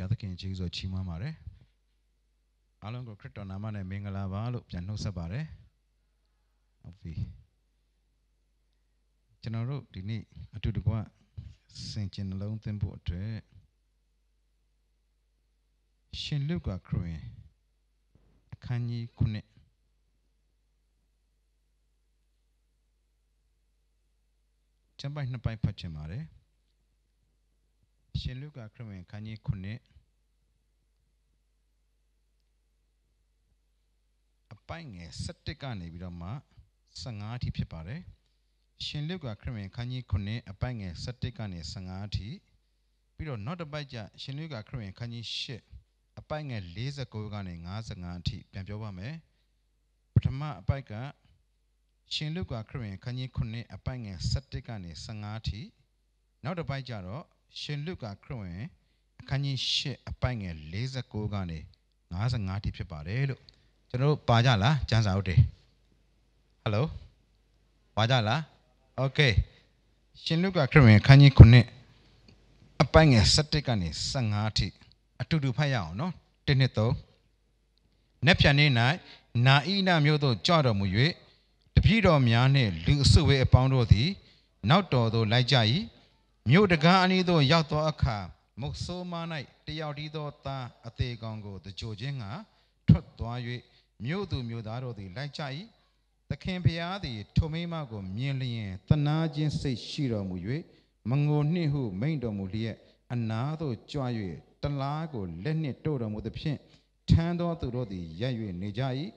ဖျားသခင်ယေရှုချီးမွမ်းပါတယ်အားလုံးကိုခရစ်တော်နာမနဲ့မင်္ဂလာပါလို့ပြန်နှုတ်ဆက်ပါတယ်ဟုတ်ပြီကျွန်တော်တို့ဒီနေ့အတူတကွစင်ကျင်နှလုံးသွင်းဖို့အတွက်ရှင်လုကာခရစ်ဝင်အခန်းကြီး9ကျမ်းပိုက်နှစ်ပိုက်ဖတ်ချင်ပါတယ် ရှင်လုကာခရစ်ဝင်အခန်းကြီး9အပိုက်ငယ်17ကနေပြီးတော့မှ15အထိဖြစ်ပါတယ်ရှင်လုကာခရစ်ဝင်အခန်းကြီး9အပိုက်ငယ်17ကနေ15အထိပြီးတော့နောက်တစ်ပိုက်ကျရှင်လုကာခရစ်ဝင်အခန်းကြီး10အပိုက်ငယ်49ကနေ55အထိပြန်ပြောပါမယ်ပထမအပိုက်ကရှင်လုကာခရစ်ဝင်အခန်းကြီး9အပိုက်ငယ်17ကနေ15အထိနောက်တစ်ပိုက်ကျတော့ ရှင်လုကာခရစ်ဝင်အခန်းကြီး8အပိုက်ငယ်49ကနေ55အထိဖြစ်ပါတယ်လို့ကျွန်တော်တို့ပါကြလားကျမ်းစာဟုတ်တယ်ဟယ်လိုပါကြလားโอเคရှင်လုကာခရစ်ဝင်အခန်းကြီး9အပိုက်ငယ်17ကနေ15အထိအတူတူဖတ်ရအောင်နော်1နှစ်3နက်ဖြန်နေ့၌နာဣနာမျိုးသို့ကြွတော်မူ၍တပည့်တော်များနှင့်လူအစုဝေးအပေါင်းတို့သည်နောက်တော်သို့လိုက်ကြ၏ မြို့တကားအနီးသို့ရောက်သောအခါမုတ်ဆိုးမ၌တယောက်တည်းသောသားအသေးကောင်ကိုတကြိုခြင်းငါထွက်သွား၍မြို့သူမြို့သားတို့သည်လိုက်ကြ၏သခင်ဖျားသည်ထိုမိမကိုမြင်လျင်တနာခြင်းစိတ်ရှိတော်မူ၍မငိုနှင့်ဟုမိန်တော်မူလျက်အနာသို့ကြွ၍တလားကိုလက်နှင့်တို့တော်မူသဖြင့်ထမ်းသောသူတို့သည်ရက်၍နေကြ၏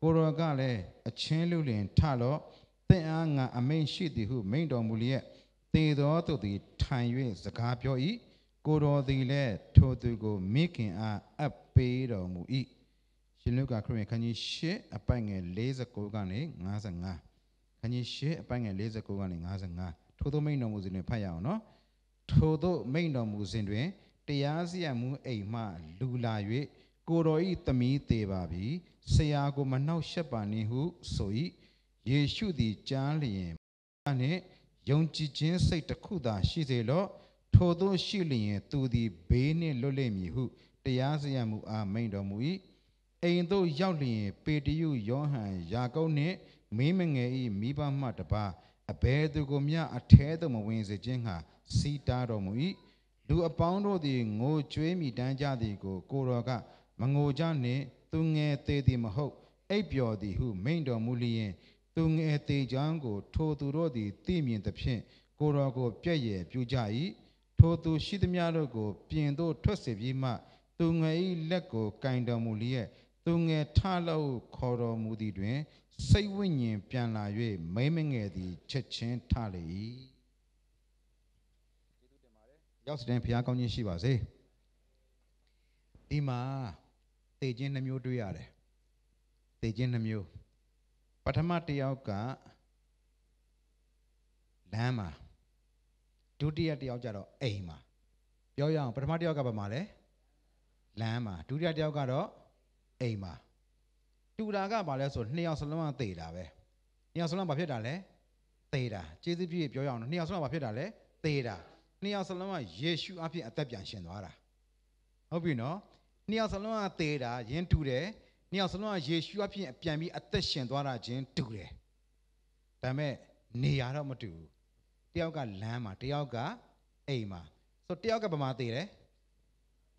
ကိုရောကလည်းအချင်းလူလင်ထလော့သင်အားငါအမိန်ရှိသည်ဟုမိန်တော်မူလျက် သေသောသူသည်ထိုင်၍စကားပြော၏ကိုတော်သည်လည်းထိုသူကိုမိခင်အားအပ်ပေးတော်မူ၏ရှင်လုကာခရစ်ဝင်ခန်းကြီး၈အပိုင်ငယ်49ကနေ55ခန်းကြီး၈အပိုင်ငယ်49ကနေ55ထို့သောမိန်တော်မူစဉ်တွင်ဖတ်ရအောင်နော်ထို့သောမိန်တော်မူစဉ်တွင်တရားစီရင်မှုအိမ်မှလူလာ၍ကိုတော်ဤသမီးသေးပါပြီဆရာကိုမနှောက်ရှက်ပါနှင့်ဟုဆို၏ယေရှုသည်ကြားလျင်နှင့် ယုံကြည်ခြင်းစိတ်တစ်ခုသာရှိစေလော့ထိုသို့ရှိလျင်သူသည်ဘေးနှင့်လွတ်လိမ့်မည်ဟုတရားစီရင်မှုအားမိန်တော်မူ၏အိမ်သို့ရောက်လျင် ပေတရုယောဟန်ယာကုပ်နှင့်မင်းမငယ်၏မိဘမှတပါအဘယ်သူကိုမျှအထဲသို့မဝင်စေခြင်းဟာစီတားတော်မူ၏လူအပေါင်းတို့သည်ငိုကြွေးမိတမ်းကြသည်ကို ကိုတော်ကမငိုကြနှင့် သူငယ်သေးသည်မဟုတ်အိပ်ပျော်သည်ဟုမိန်တော်မူလျင် သူငယ်သေးချောင်းကို ထိုသူတို့သည်သိမြင်သဖြင့်ကိုတော်ကိုပြည့်ရဲ့ပြုကြ၏ထိုသူရှိသမျှတို့ကို ပြင်သို့ထွက်စေပြီးမှသူငယ်၏လက်ကိုကင်တော်မူလျက်သူငယ်ထလို့ခေါ်တော်မူသည်တွင် စိတ်ဝိညာဉ်ပြန်လာ၍မိမငယ်သည်ချက်ချင်းထလေ၏ရောက်စတဲ့ဘုရားကောင်းကြီးရှိပါစေဒီမှာတေခြင်းနှမျိုးတွေ့ရတယ်တေခြင်းနှမျိုး ပထမတစ်ယောက်ကလမ်းမှာဒုတိယတစ်ယောက်ကျတော့အိမ်မှာပြောရအောင်ပထမတစ်ယောက်ကဘာမှာလဲလမ်းမှာဒုတိယတစ်ယောက်ကတော့အိမ်မှာတူတာကဘာလဲဆိုနှစ်ယောက်စလုံးကသေတာပဲနှစ်ယောက်စလုံးကဘာဖြစ်တာလဲသေတာကျေးဇူးပြုပြောရအောင်နှစ်ယောက်စလုံးကဘာဖြစ်တာလဲသေတာနှစ်ယောက်စလုံးကယေရှုအဖြစ်အသက်ပြန်ရှင်သွားတာဟုတ်ပြီနော်နှစ်ယောက်စလုံးကသေတာယင်းတူတယ် နှစ်ယောက်စလုံးကယေရှုအဖြစ်ပြန်ပြီးအသက်ရှင်သွားတာချင်းတူတယ်ဒါပေမဲ့နေရာတော့မတူဘူးတယောက်ကလမ်းမှာတယောက်ကအိမ်မှာဆိုတယောက်ကဘာမှသေတယ်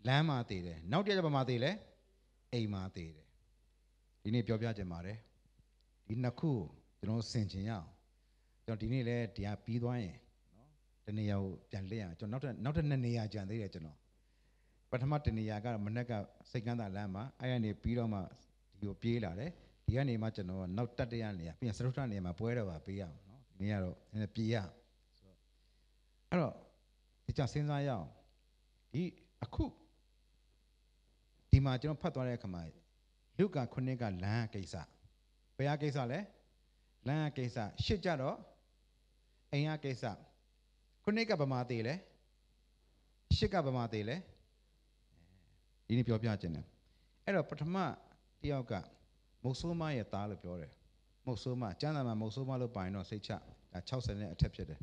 လမ်းမှာသေတယ်နောက်တစ်ယောက်ကဘာမှသေလဲအိမ်မှာသေတယ်ဒီနေ့ပြောပြချင်ပါတယ်ဒီနှစ်ခုကျွန်တော်ဆင်ခြင်ရအောင်ကျွန်တော်ဒီနေ့လဲတရားပြီးသွားရင်နော်တနေရာကိုပြန်လက်ရအောင်ကျွန်တော်နောက်ထပ်နောက်ထပ်နှစ်နေရာကြံသေးတယ်ကျွန်တော်ပထမတနေရာကမနေ့ကစိတ်ကန်းသာလမ်းမှာအဲ့ရနေပြီးတော့မှ ဒီကိုပြေးလာတယ်ဒီကနေမှကျွန်တော်နောက်တက်တရနေရာပြန်စရုပ်ထနေရာမှာပွဲတော့ပါပေးရအောင်နော်ဒီနေ့ကတော့နည်းနည်းပြေးရအောင်ဆိုတော့အဲ့တော့ဒီကြစဉ်းစားရအောင်ဒီအခုဒီမှာကျွန်တော်ဖတ်သွားတဲ့အခါမှာလုကာခုနှစ်ကလမ်းကိစ္စဘယ်ဟာကိစ္စလဲလမ်းကိစ္စရှစ်ကြတော့အိမ်ဟာကိစ္စခုနှစ်ကဗမာသေးလဲရှစ်ကဗမာသေးလဲဒီနေ့ပြောပြခြင်းတယ်အဲ့တော့ပထမ တယောက်ကမုတ်ဆိုးမရဲ့သားလို့ပြောတယ်မုတ်ဆိုးမကျမ်းစာမှာမုတ်ဆိုးမလို့ပိုင်တော့စိတ်ချဒါ60နဲ့အထက်ဖြစ်တယ်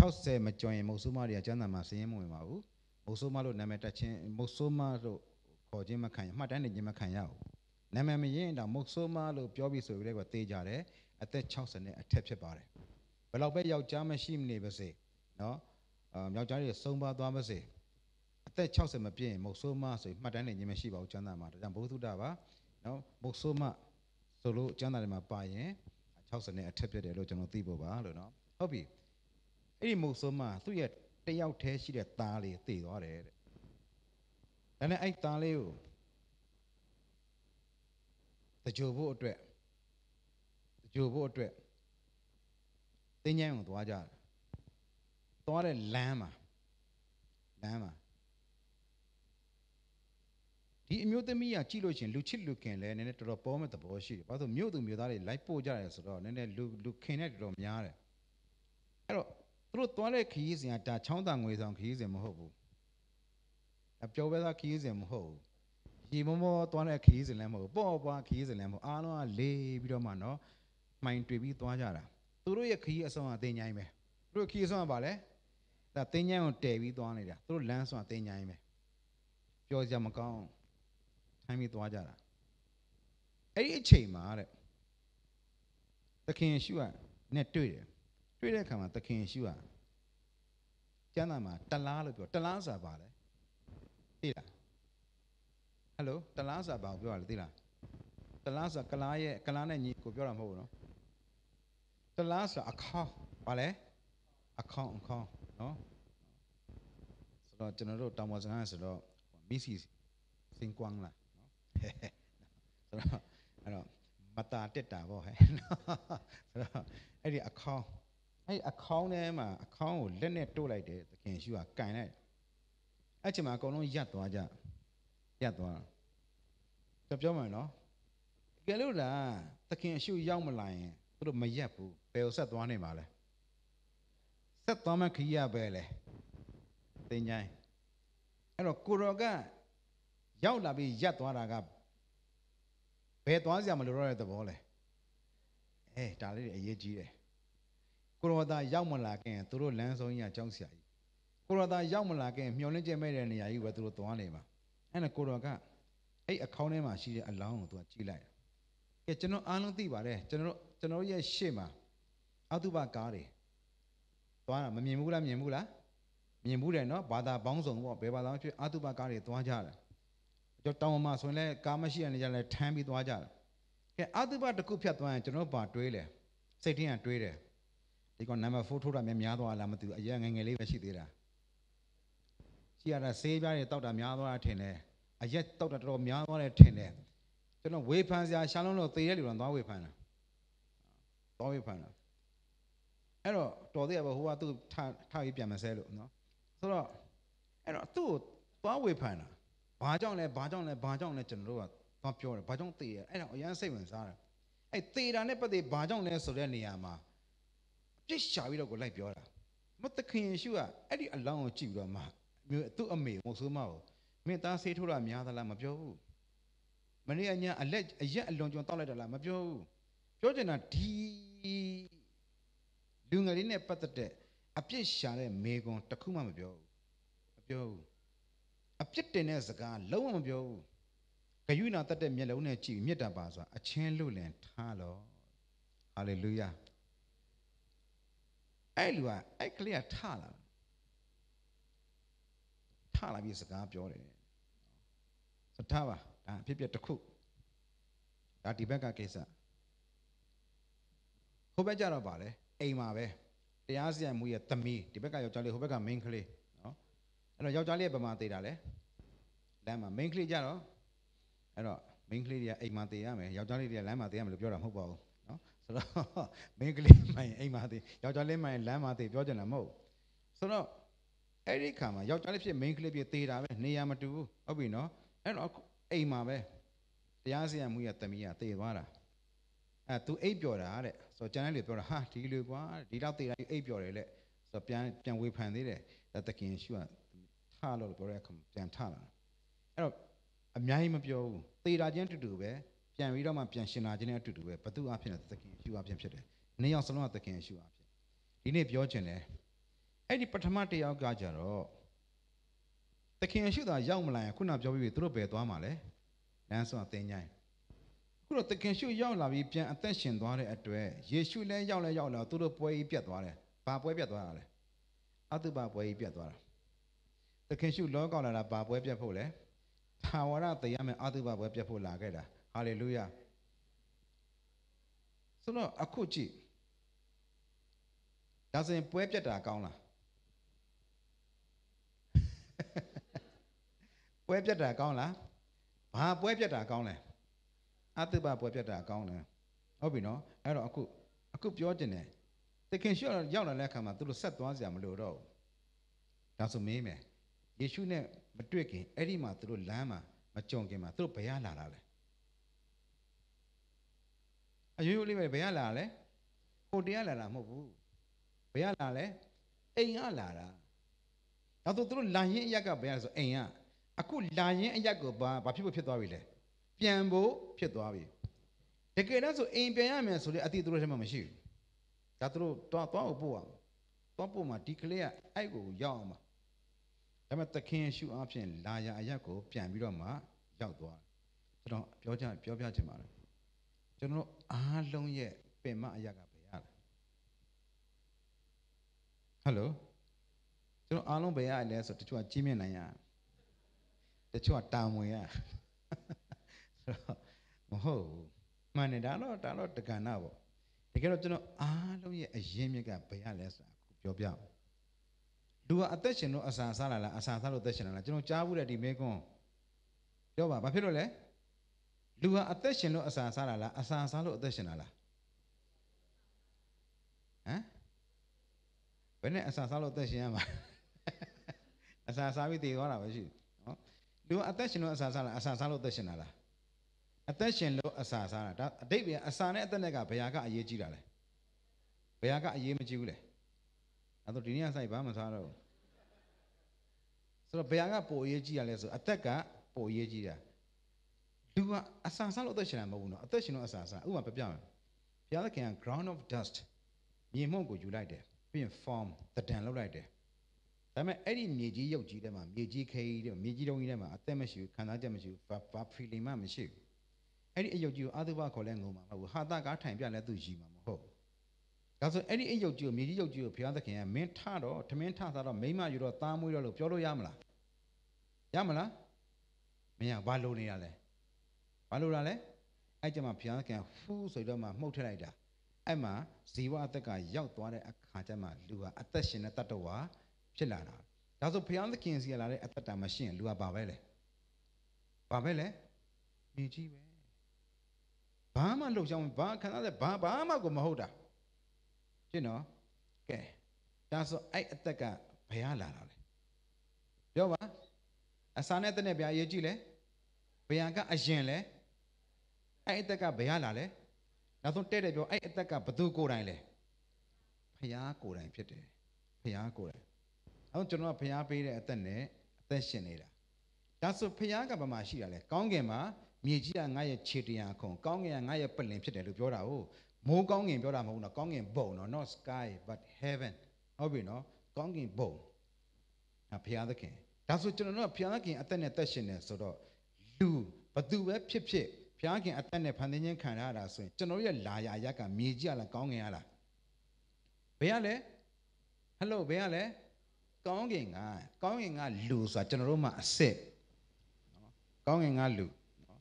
60မကျော်ရင်မုတ်ဆိုးမတွေကကျမ်းစာမှာစည်ရင်မဝင်ပါဘူးမုတ်ဆိုးမလို့နာမည်တက်ချင်းမုတ်ဆိုးမလို့ခေါ်ခြင်းမခံရမှတ်တမ်းနေခြင်းမခံရဘူးနာမည်မရင်တော့မုတ်ဆိုးမလို့ပြောပြီးဆိုပြီးတော့တေးကြတယ်အသက်60နဲ့အထက်ဖြစ်ပါတယ်ဘယ်တော့ပဲယောက်ျားမရှိမနေပါစေနော်အာယောက်ျားတွေဆုံးပါသွားပါစေအသက်60မပြည့်ရင်မုတ်ဆိုးမဆိုပြီးမှတ်တမ်းနေခြင်းမရှိပါဘူးကျမ်းစာမှာဒါကြောင့်ဘုသုဒ္ဓပါ နော်မုတ်ဆိုးမဆိုလို့ကျမ်းစာထဲမှာပါရင်60နဲ့အထက်ဖြစ်တယ်လို့ကျွန်တော်သိဖို့ပါလို့နော်ဟုတ်ပြီအဲ့ဒီမုတ်ဆိုးမသူ့ရဲ့တယောက်တည်းရှိတဲ့သားလေးတည်သွားတယ်တဲ့။ဒါနဲ့အဲ့သားလေးကိုတကြိုဖို့အတွက်တကြိုဖို့အတွက်တင်းញိုင်းကိုသွားကြတယ်။သွားတဲ့လမ်းမှာလမ်းမှာ ဒီအမျိုးသမီးကကြည့်လို့ရှရင်လူချစ်လူခင်လဲနည်းနည်းတော်တော်ပေါ်မဲ့သဘောရှိတယ်။ဘာလို့မြို့သူမြို့သားတွေလိုက်ပို့ကြတယ်ဆိုတော့နည်းနည်းလူလူခင်တဲ့တော်တော်များတယ်။အဲ့တော့ သူတို့သွားတဲ့ခရီးစဉ်ကဒါချောင်းတန်ငွေဆောင်ခရီးစဉ်မဟုတ်ဘူးအပျော်ပဲသားခရီးစဉ်မဟုတ်ဘူးရေမောမောသွားတဲ့ခရီးစဉ်လည်းမဟုတ်ဘူးပေါ့ပွားခရီးစဉ်လည်းမဟုတ်အားလုံးကလေးပြီးတော့မှနော်မှိုင်တွေ့ပြီးသွားကြတာသူတို့ရဲ့ခရီးအဆောင်ကတင်ញိုင်းပဲသူတို့ခရီးအဆောင်ကဘာလဲဒါတင်ញိုင်းကိုတည်ပြီးသွားနေတာသူတို့လမ်းဆောင်ကတင်ញိုင်းပဲပျော်စရာမကောင်း ထိုင်းပြီးသွားကြတာအဲ့ဒီအချိန်မှာတဲ့သခင်ယေရှုကနဲ့တွေ့တယ်တွေ့တဲ့အခါမှာသခင်ယေရှုကကျမ်းစာမှာတလားလို့ပြောတလားဆိုတာပါလေသိလားဟယ်လိုတလားဆိုတာဘာကိုပြောရလဲသိလားတလားဆိုတာကလားရဲ့ကလားနဲ့ညီကိုပြောတာမဟုတ်ဘူးနော်တလားဆိုတာအခေါင်းပါလေအခေါင်းအခေါင်းနော်ဆိုတော့ကျွန်တော်တို့တောင်ပေါ်စကားဆိုတော့မီစီစင်ကွမ်လားနော် ဆိုတော့အဲ့တော့မတာတက်တာပေါ့ဟဲ့နော်ဆိုတော့အဲ့ဒီအခေါင်းအဲ့အခေါင်းထဲမှာအခေါင်းကိုလက်နဲ့တို့လိုက်တယ်သခင်ရှုကကင်လိုက်အဲ့ချိန်မှာအကုန်လုံးရပ်သွားကြရပ်သွားတော့ပြောမှနော်ကဲလို့လားသခင်ရှုရောက်မလာရင်သူတို့မရက်ဘူးဘယ်ကိုဆက်သွားနေမှာလဲဆက်သွားမှခရီးရပဲလေတင်ញိုင်းအဲ့တော့ကိုရောကရောက်လာပြီးရပ်သွားတာက ဘယ်သွားစရာမလိုတော့တဲ့သဘောလဲအဲဒါလေးတွေအရေးကြီးတယ်ကိုရောသားရောက်မလာခင်သူတို့လမ်းဆုံးကြီးကကြောက်စရာကြီးကိုရောသားရောက်မလာခင်မျောလင်းကျဲမဲ့တဲ့နေရာကြီးပဲသူတို့သွားနေမှာအဲ့ဒါကိုရောကအဲ့အခေါင်းထဲမှာရှိတဲ့အလောင်းကိုသူကကြည့်လိုက်ကဲကျွန်တော်အားလုံးသိပါတယ်ကျွန်တော်ကျွန်တော်ရဲ့ရှေ့မှာအတုပကားတွေသွားတာမမြင်ဘူးလားမြင်ဘူးလားမြင်ဘူးတယ်နော်ဘာသာပေါင်းစုံပေါ့ဘယ်ဘာသာဖြစ်အတုပကားတွေသွားကြတယ်ကျွန် တော်တောင်းမှဆိုရင်လည်းကားမရှိတဲ့နေရာလဲထမ်းပြီးသွားကြတယ်ကဲအတုပတစ်ခုဖြတ်သွားရင်ကျွန်တော်ဘာတွေးလဲစိတ်ထင်းကတွေးတယ်ဒီကောင်နံပါတ်4ထိုးတာများများသွားလားမသိဘူးအရင်ငယ်ငယ်လေးပဲရှိသေးတာရှိရတာဆေးပြားတွေတောက်တာများသွားတာထင်တယ်အရက်တောက်တာတော်တော်များသွားတယ်ထင်တယ်ကျွန်တော်ဝေဖန်စရာရှာလုံးလို့သေတဲ့လူတော့သွားဝေဖန်တာသွားဝေဖန်တာအဲ့တော့တော်သေးရပါဟိုကသူ့ထားထားပြီးပြန်မဆဲလို့နော်ဆိုတော့အဲ့တော့သူ့ကိုသွားဝေဖန်တာ ဘာကြောင့်လဲဘာကြောင့်လဲဘာကြောင့်လဲကျွန်တော်တို့ကသွားပြောတယ်ဘာကြောင့်သေရအဲ့တော့အရန်စိတ်ဝင်စားတယ်အဲ့သေတာနဲ့ပတ်သက်ဘာကြောင့်လဲဆိုတဲ့နေရာမှာပြစ်ရှာပြီးတော့ကိုလိုက်ပြောတာမသခင်ယေရှုကအဲ့ဒီအလောင်းကိုကြည့်ပြီးတော့မှမျိုးသူ့အမေမဟုတ်ဆိုးမကိုမင်းသားဆေးထိုးတာများသလားမပြောဘူးမနေ့ကညအလက်အရက်အလွန်ကျွံတောက်လိုက်တာလားမပြောဘူးပြောချင်တာဒီလူငယ်လေးနဲ့ပတ်သက်တဲ့အပြစ်ရှာတဲ့မေကွန်တစ်ခုမှမပြောဘူးမပြောဘူး အပြစ်တင်တဲ့စကားလုံးဝမပြောဘူးဂယုဏတတ်တဲ့မျက်လုံးနဲ့ကြည့်မြတ်တာပါဆိုတာအချင်းလို့လင်ထားလို့ဟာလေလုယာအဲ့လူကအဲ့ကလေးကထလာထလာပြီးစကားပြောတယ်စထားပါဒါအဖြစ်ပြတစ်ခုဒါဒီဘက်ကကိစ္စဟိုဘက်ကြတော့ဗာလေအိမ်မှာပဲတရားစရမှုရဲ့သမီးဒီဘက်ကယောက်ျားလေးဟိုဘက်က main ကလေးနော် အဲ့တော့ယောက်ျားလေးကဗမာသေးတာလေလမ်းမှာ main ကလေးကြတော့အဲ့တော့ main ကလေးတွေကအိမ်မှာသေးရမယ်ယောက်ျားလေးတွေကလမ်းမှာသေးရမယ်လို့ပြောတာမဟုတ်ပါဘူးနော်ဆိုတော့ main ကလေးမှရင်အိမ်မှာသေးယောက်ျားလေးမှရင်လမ်းမှာသေးပြောကြတယ်မဟုတ်ဆိုတော့အဲ့ဒီခါမှာယောက်ျားလေးဖြစ် main ကလေးဖြစ်သေးတာပဲနေရာမတူဘူးဟုတ်ပြီနော်အဲ့တော့အိမ်မှာပဲတရားစရမှုရဲ့သမီးကသေသွားတာအဲ तू အိပ်ပျော်တာတဲ့ဆိုတော့ကျန်တဲ့လူပြောတာဟာဒီလူကွာဒီတော့သေတာအိပ်ပျော်တယ်လက်ဆိုတော့ပြန်ပြန်ဝေဖန်သေးတယ်ဒါတခင်ရှုကထ လို့ပြောတဲ့အခါပြန်ထလာအဲ့တော့အများကြီးမပြောဘူးသေတာချင်းတူတူပဲပြန်ပြီးတော့မှပြန်ရှင်လာခြင်းနဲ့အတူတူပဲဘသူအဖြစ်နဲ့တခင်ရှုအဖြစ်ဖြစ်တယ်နှစ်ယောက်စလုံးကတခင်ရှုအဖြစ်ဒီနေ့ပြောချင်တယ်အဲ့ဒီပထမတစ်ယောက်ကကြတော့ခင်ယေရှုသာရောက်မလာရင်ခုနပြောပြီးပြီသူတို့ဘယ်သွားမှာလဲလမ်းဆုံးအသိဉာဏ်ခုတော့သခင်ရှုရောက်လာပြီးပြန်အသက်ရှင်သွားတဲ့အတွက်ယေရှုလည်းရောက်လဲရောက်လာသူတို့ပွဲကြီးပြတ်သွားတယ်ဘာပွဲပြတ်သွားတာလဲအတုပပွဲကြီးပြတ်သွားတာ သခင်ရှုလောကောက်လာတာဘာပွဲပြတ်ဖို့လဲသာဝရတရားမဲ့အတုပပွဲပြတ်ဖို့လာခဲ့တာဟာလေလုယာဆိုတော့အခုကြည့်ဒါဆိုရင်ပွဲပြတ်တာကောင်းလားပွဲပြတ်တာကောင်းလားဘာပွဲပြတ်တာကောင်းလဲအတုပပွဲပြတ်တာကောင်းတယ်ဟုတ်ပြီနော်အဲ့တော့အခုအခုပြောချင်တယ်တခင်ရှော့ရောက်လာတဲ့အခါမှာသူတို့ဆက်သွားစရာမလိုတော့ဘူးဒါဆိုမေးမယ် ယေရှုနဲ့မတွေ့ခင်အဲ့ဒီမှာသူတို့လမ်းမှာမကြုံခင်မှာသူတို့ဘယ်ရလာတာလဲအယိုးယိုးလေးပဲဘယ်ရလာလဲဟိုတရားလာတာမဟုတ်ဘူးဘယ်ရလာလဲအိမ်ကလာတာဒါဆိုသူတို့လာရင်အရက်ကဘယ်ရလဲဆိုအိမ်ကအခုလာရင်အရက်ကိုဘာဘာဖြစ်ဖို့ဖြစ်သွားပြီလဲပြန်ဖို့ဖြစ်သွားပြီတကယ်တော့ဆိုအိမ်ပြန်ရမယ်ဆိုလေအတိသူတို့ထဲမှာမရှိဘူးဒါသူတို့တော့တော့ပို့အောင်တော့ပို့မှာဒီကလေးကအဲ့ကိုရောက်အောင်ပါ ဒါပေမဲ့သခင်ရှုအဖြစ်လာရအရက်ကိုပြန်ပြီးတော့မှရောက်သွားကျွန်တော်ပြောကြပြောပြချင်ပါတယ်ကျွန်တော်အားလုံးရဲ့ပင်မအရက်ကဘယ်ရလဲဟယ်လိုကျွန်တော်အားလုံးဘယ်ရလဲဆိုတချို့ကကြီးမြင့်နိုင်ရတချို့ကတာမွေရဆိုတော့မဟုတ်ဘူးမှန်တယ်ဒါတော့ဒါတော့တက္ကနာပေါ့တကယ်တော့ကျွန်တော်အားလုံးရဲ့အရင်မြစ်ကဘယ်ရလဲဆိုတာအခုပြောပြအောင် လူကအသက်ရှင်လို့အစာစားလာလားအစာစားလို့အသက်ရှင်လာလားကျွန်တော်ကြားဘူးတဲ့ဒီမဲကွန်းပြောပါဘာဖြစ်လို့လဲလူကအသက်ရှင်လို့အစာစားလာလားအစာစားလို့အသက်ရှင်လာလားဟမ်ဘယ်နဲ့အစာစားလို့အသက်ရှင်ရမှာအစာစားပြီးတည်သွားတာပဲရှိနော်လူကအသက်ရှင်လို့အစာစားလားအစာစားလို့အသက်ရှင်လာလားအသက်ရှင်လို့အစာစားတာဒါအတိတ်ပြန်အစာနဲ့အသက်နဲ့ကဘယ်ဟာကအရေးကြီးတာလဲဘယ်ဟာကအရေးမကြီးဘူးလဲ အဲ့တော့ဒီနေ့အဆိုင်ဘာမှမစားတော့ဘူးဆိုတော့ဘယ်ဟာကပိုအရေးကြီးရလဲဆိုအသက်ကပိုအရေးကြီးတာလူကအစာစားလို့အသက်ရှင်တာမဟုတ်ဘူးနော်အသက်ရှင်လို့အစာစားဥပမာပြပြမယ်ဘုရားသခင်က ground of dust မြေမှုန့်ကိုယူလိုက်တယ်ပြီးရင် form တဒံလောက်လိုက်တယ်ဒါပေမဲ့အဲ့ဒီမြေကြီးရုပ်ကြီးထဲမှာမြေကြီးခဲကြီးထဲမှာမြေကြီးတုံးကြီးထဲမှာအသက်မရှိဘူးခံစားချက်မရှိဘူးဘာဘာ feeling မှမရှိဘူးအဲ့ဒီအယုတ်ကြီးကိုအာသုဘခေါ်လဲငုံမှာမဟုတ်ဘူးဟာတာကားထိုင်ပြလဲသူရည်မှာမဟုတ် ဒါဆိုအဲ့ဒီအယုတ်ကြီးကိုမြေကြီးရုပ်ကြီးကိုဘုရားသခင်ကမင်းထတော့ထမင်းထသားတော့မိမယူတော့သားမွေးတော့လို့ပြောလို့ရမလားရမလားမရဘာလို့နေရလဲဘာလို့ရလဲအဲ့ကြမှာဘုရားသခင်ဖူးဆိုတော့မှမှုတ်ထလိုက်တာအဲ့မှာဇီဝအသက်ကရောက်သွားတဲ့အခါကျမှလူကအသက်ရှင်တဲ့တတ္တဝါဖြစ်လာတာဒါဆိုဘုရားသခင်စီကလာတဲ့အသက်တာမရှိရင်လူကဘာပဲလဲဘာပဲလဲမြေကြီးပဲဘာမှလှုပ်ရှားမဘာခံစားတဲ့ဘာဘာမှကိုမဟုတ်တာ ရှင်းနော်ကဲဒါဆိုအဲ့အသက်ကဘယ်ဟာလာတာလဲပြောပါအစာနဲ့တဲ့နဲ့ဗျာရေးကြည့်လဲဘယ်ဟာကအရင်လဲအဲ့အသက်ကဘယ်ဟာလာလဲနောက်ဆုံးတဲ့တဲ့ပြောအဲ့အသက်ကဘသူကိုယ်တိုင်လဲဖျားကိုယ်တိုင်ဖြစ်တယ်ဖျားကိုယ်တိုင်အခုကျွန်တော်ကဖျားပေးတဲ့အသက်နဲ့အသက်ရှင်နေတာဒါဆိုဖျားကဘာမှရှိတာလဲကောင်းကင်မှာမြေကြီးကငါရဲ့ခြေတရာခုံကောင်းကင်ကငါရဲ့ပလင်ဖြစ်တယ်လို့ပြောတာဟုတ် မိုးကောင်းကင်ပြောတာမဟုတ်တော့ကောင်းကင်ဘုံနော် not sky but heaven ဟုတ်ပြီနော်ကောင်းကင်ဘုံအဖျားသခင်ဒါဆိုကျွန်တော်တို့ကဖျားသခင်အသက်နဲ့သက်ရှင်နေဆိုတော့လူဘသူပဲဖြစ်ဖြစ်ဖျားခင်အသက်နဲ့ဖန်သင်းခြင်းခံရတာဆိုရင်ကျွန်တော်တို့ရဲ့လာရရက်ကမြေကြီးရလားကောင်းကင်ရလားဘယ်ရလဲဟယ်လိုဘယ်ရလဲကောင်းကင်ကကောင်းကင်ကလူဆိုတာကျွန်တော်တို့မှအစ်စ်နော်ကောင်းကင်ကလူနော်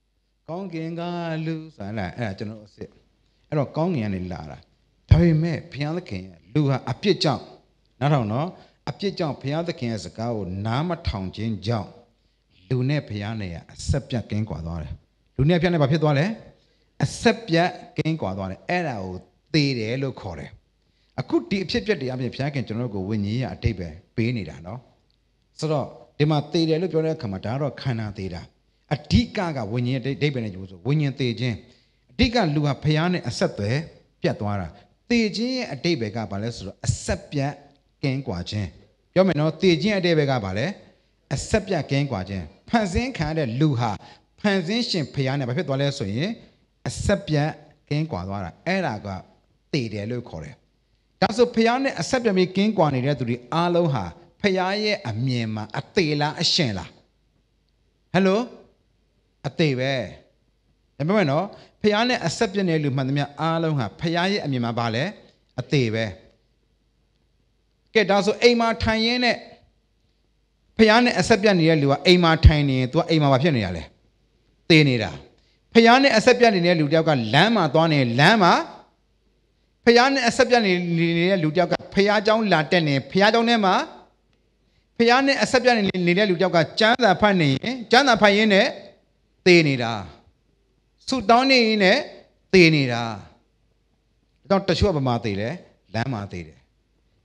ကောင်းကင်ကလူဆိုတာလားအဲ့ဒါကျွန်တော်တို့အစ်စ် အဲ့တော့ကောင်းကင်ကနေလာတာဒါပေမဲ့ဘုရားသခင်ရဲ့လူဟာအပြစ်ကြောင့်နားထောင်နော်အပြစ်ကြောင့်ဘုရားသခင်ရဲ့စကားကိုနားမထောင်ခြင်းကြောင့်လူနဲ့ဘုရားနဲ့အဆက်ပြတ်ကင်းကွာသွားတယ်လူနဲ့ဘုရားနဲ့ဘာဖြစ်သွားလဲအဆက်ပြတ်ကင်းကွာသွားတယ်အဲ့ဒါကိုသေတယ်လို့ခေါ်တယ်အခုဒီအဖြစ်ပြက်တွေအပြင်ဘုရားခင်ကျွန်တော်တို့ကိုဝိညာဉ်ရအတိတ်ပဲပေးနေတာနော်ဆိုတော့ဒီမှာသေတယ်လို့ပြောတဲ့အခါမှာဒါကတော့ခန္ဓာသေးတာအဓိကကဝိညာဉ်အတိတ်ပဲနဲ့ပြောဆိုဝိညာဉ်သေခြင်း အဓိကလူဟာဘုရားနဲ့အဆက်သွယ်ပြတ်သွားတာသေခြင်းရဲ့အတိတ်ပဲကဘာလဲဆိုတော့အဆက်ပြတ်ကင်းကွာခြင်းပြောမယ်နော်သေခြင်းအတိတ်ပဲကဘာလဲအဆက်ပြတ်ကင်းကွာခြင်းဖန်ဆင်းခံရတဲ့လူဟာဖန်ဆင်းရှင်ဘုရားနဲ့ဘာဖြစ်သွားလဲဆိုရင်အဆက်ပြတ်ကင်းကွာသွားတာအဲ့ဒါကသေတယ်လို့ခေါ်တယ်ဒါဆိုဖះနဲ့အဆက်ပြတ်ပြီးကင်းကွာနေတဲ့သူတွေအားလုံးဟာဖဖခင်ရဲ့အမြင်မှာအသေးလားအရှင်လားဟယ်လိုအသေးပဲ ဒါပေမဲ့နော်ဖခင်နဲ့အဆက်ပြတ်နေတဲ့လူမှန်သမျှအားလုံးဟာဖခင်ရဲ့အမြင်မှာပါလဲအသေးပဲကဲဒါဆိုအိမ်မှာထိုင်ရင်းနဲ့ဖះနဲ့အဆက်ပြတ်နေတဲ့လူကအိမ်မှာထိုင်နေရင် तू ကအိမ်မှာဘာဖြစ်နေရလဲသေနေတာဖះနဲ့အဆက်ပြတ်နေတဲ့လူတယောက်ကလမ်းမှာသွားနေလမ်းမှာဖះနဲ့အဆက်ပြတ်နေတဲ့လူတယောက်ကဖះเจ้าလာတက်နေဖះเจ้าထဲမှာဖះနဲ့အဆက်ပြတ်နေတဲ့လူတယောက်ကကျမ်းစာဖတ်နေရင်ကျမ်းစာဖတ်ရင်းနဲ့သေနေတာ ဆုတောင်းနေရင်နဲ့သေနေတာတော့တချို့ကဘာမှသေလဲလမ်းမှာသေတယ်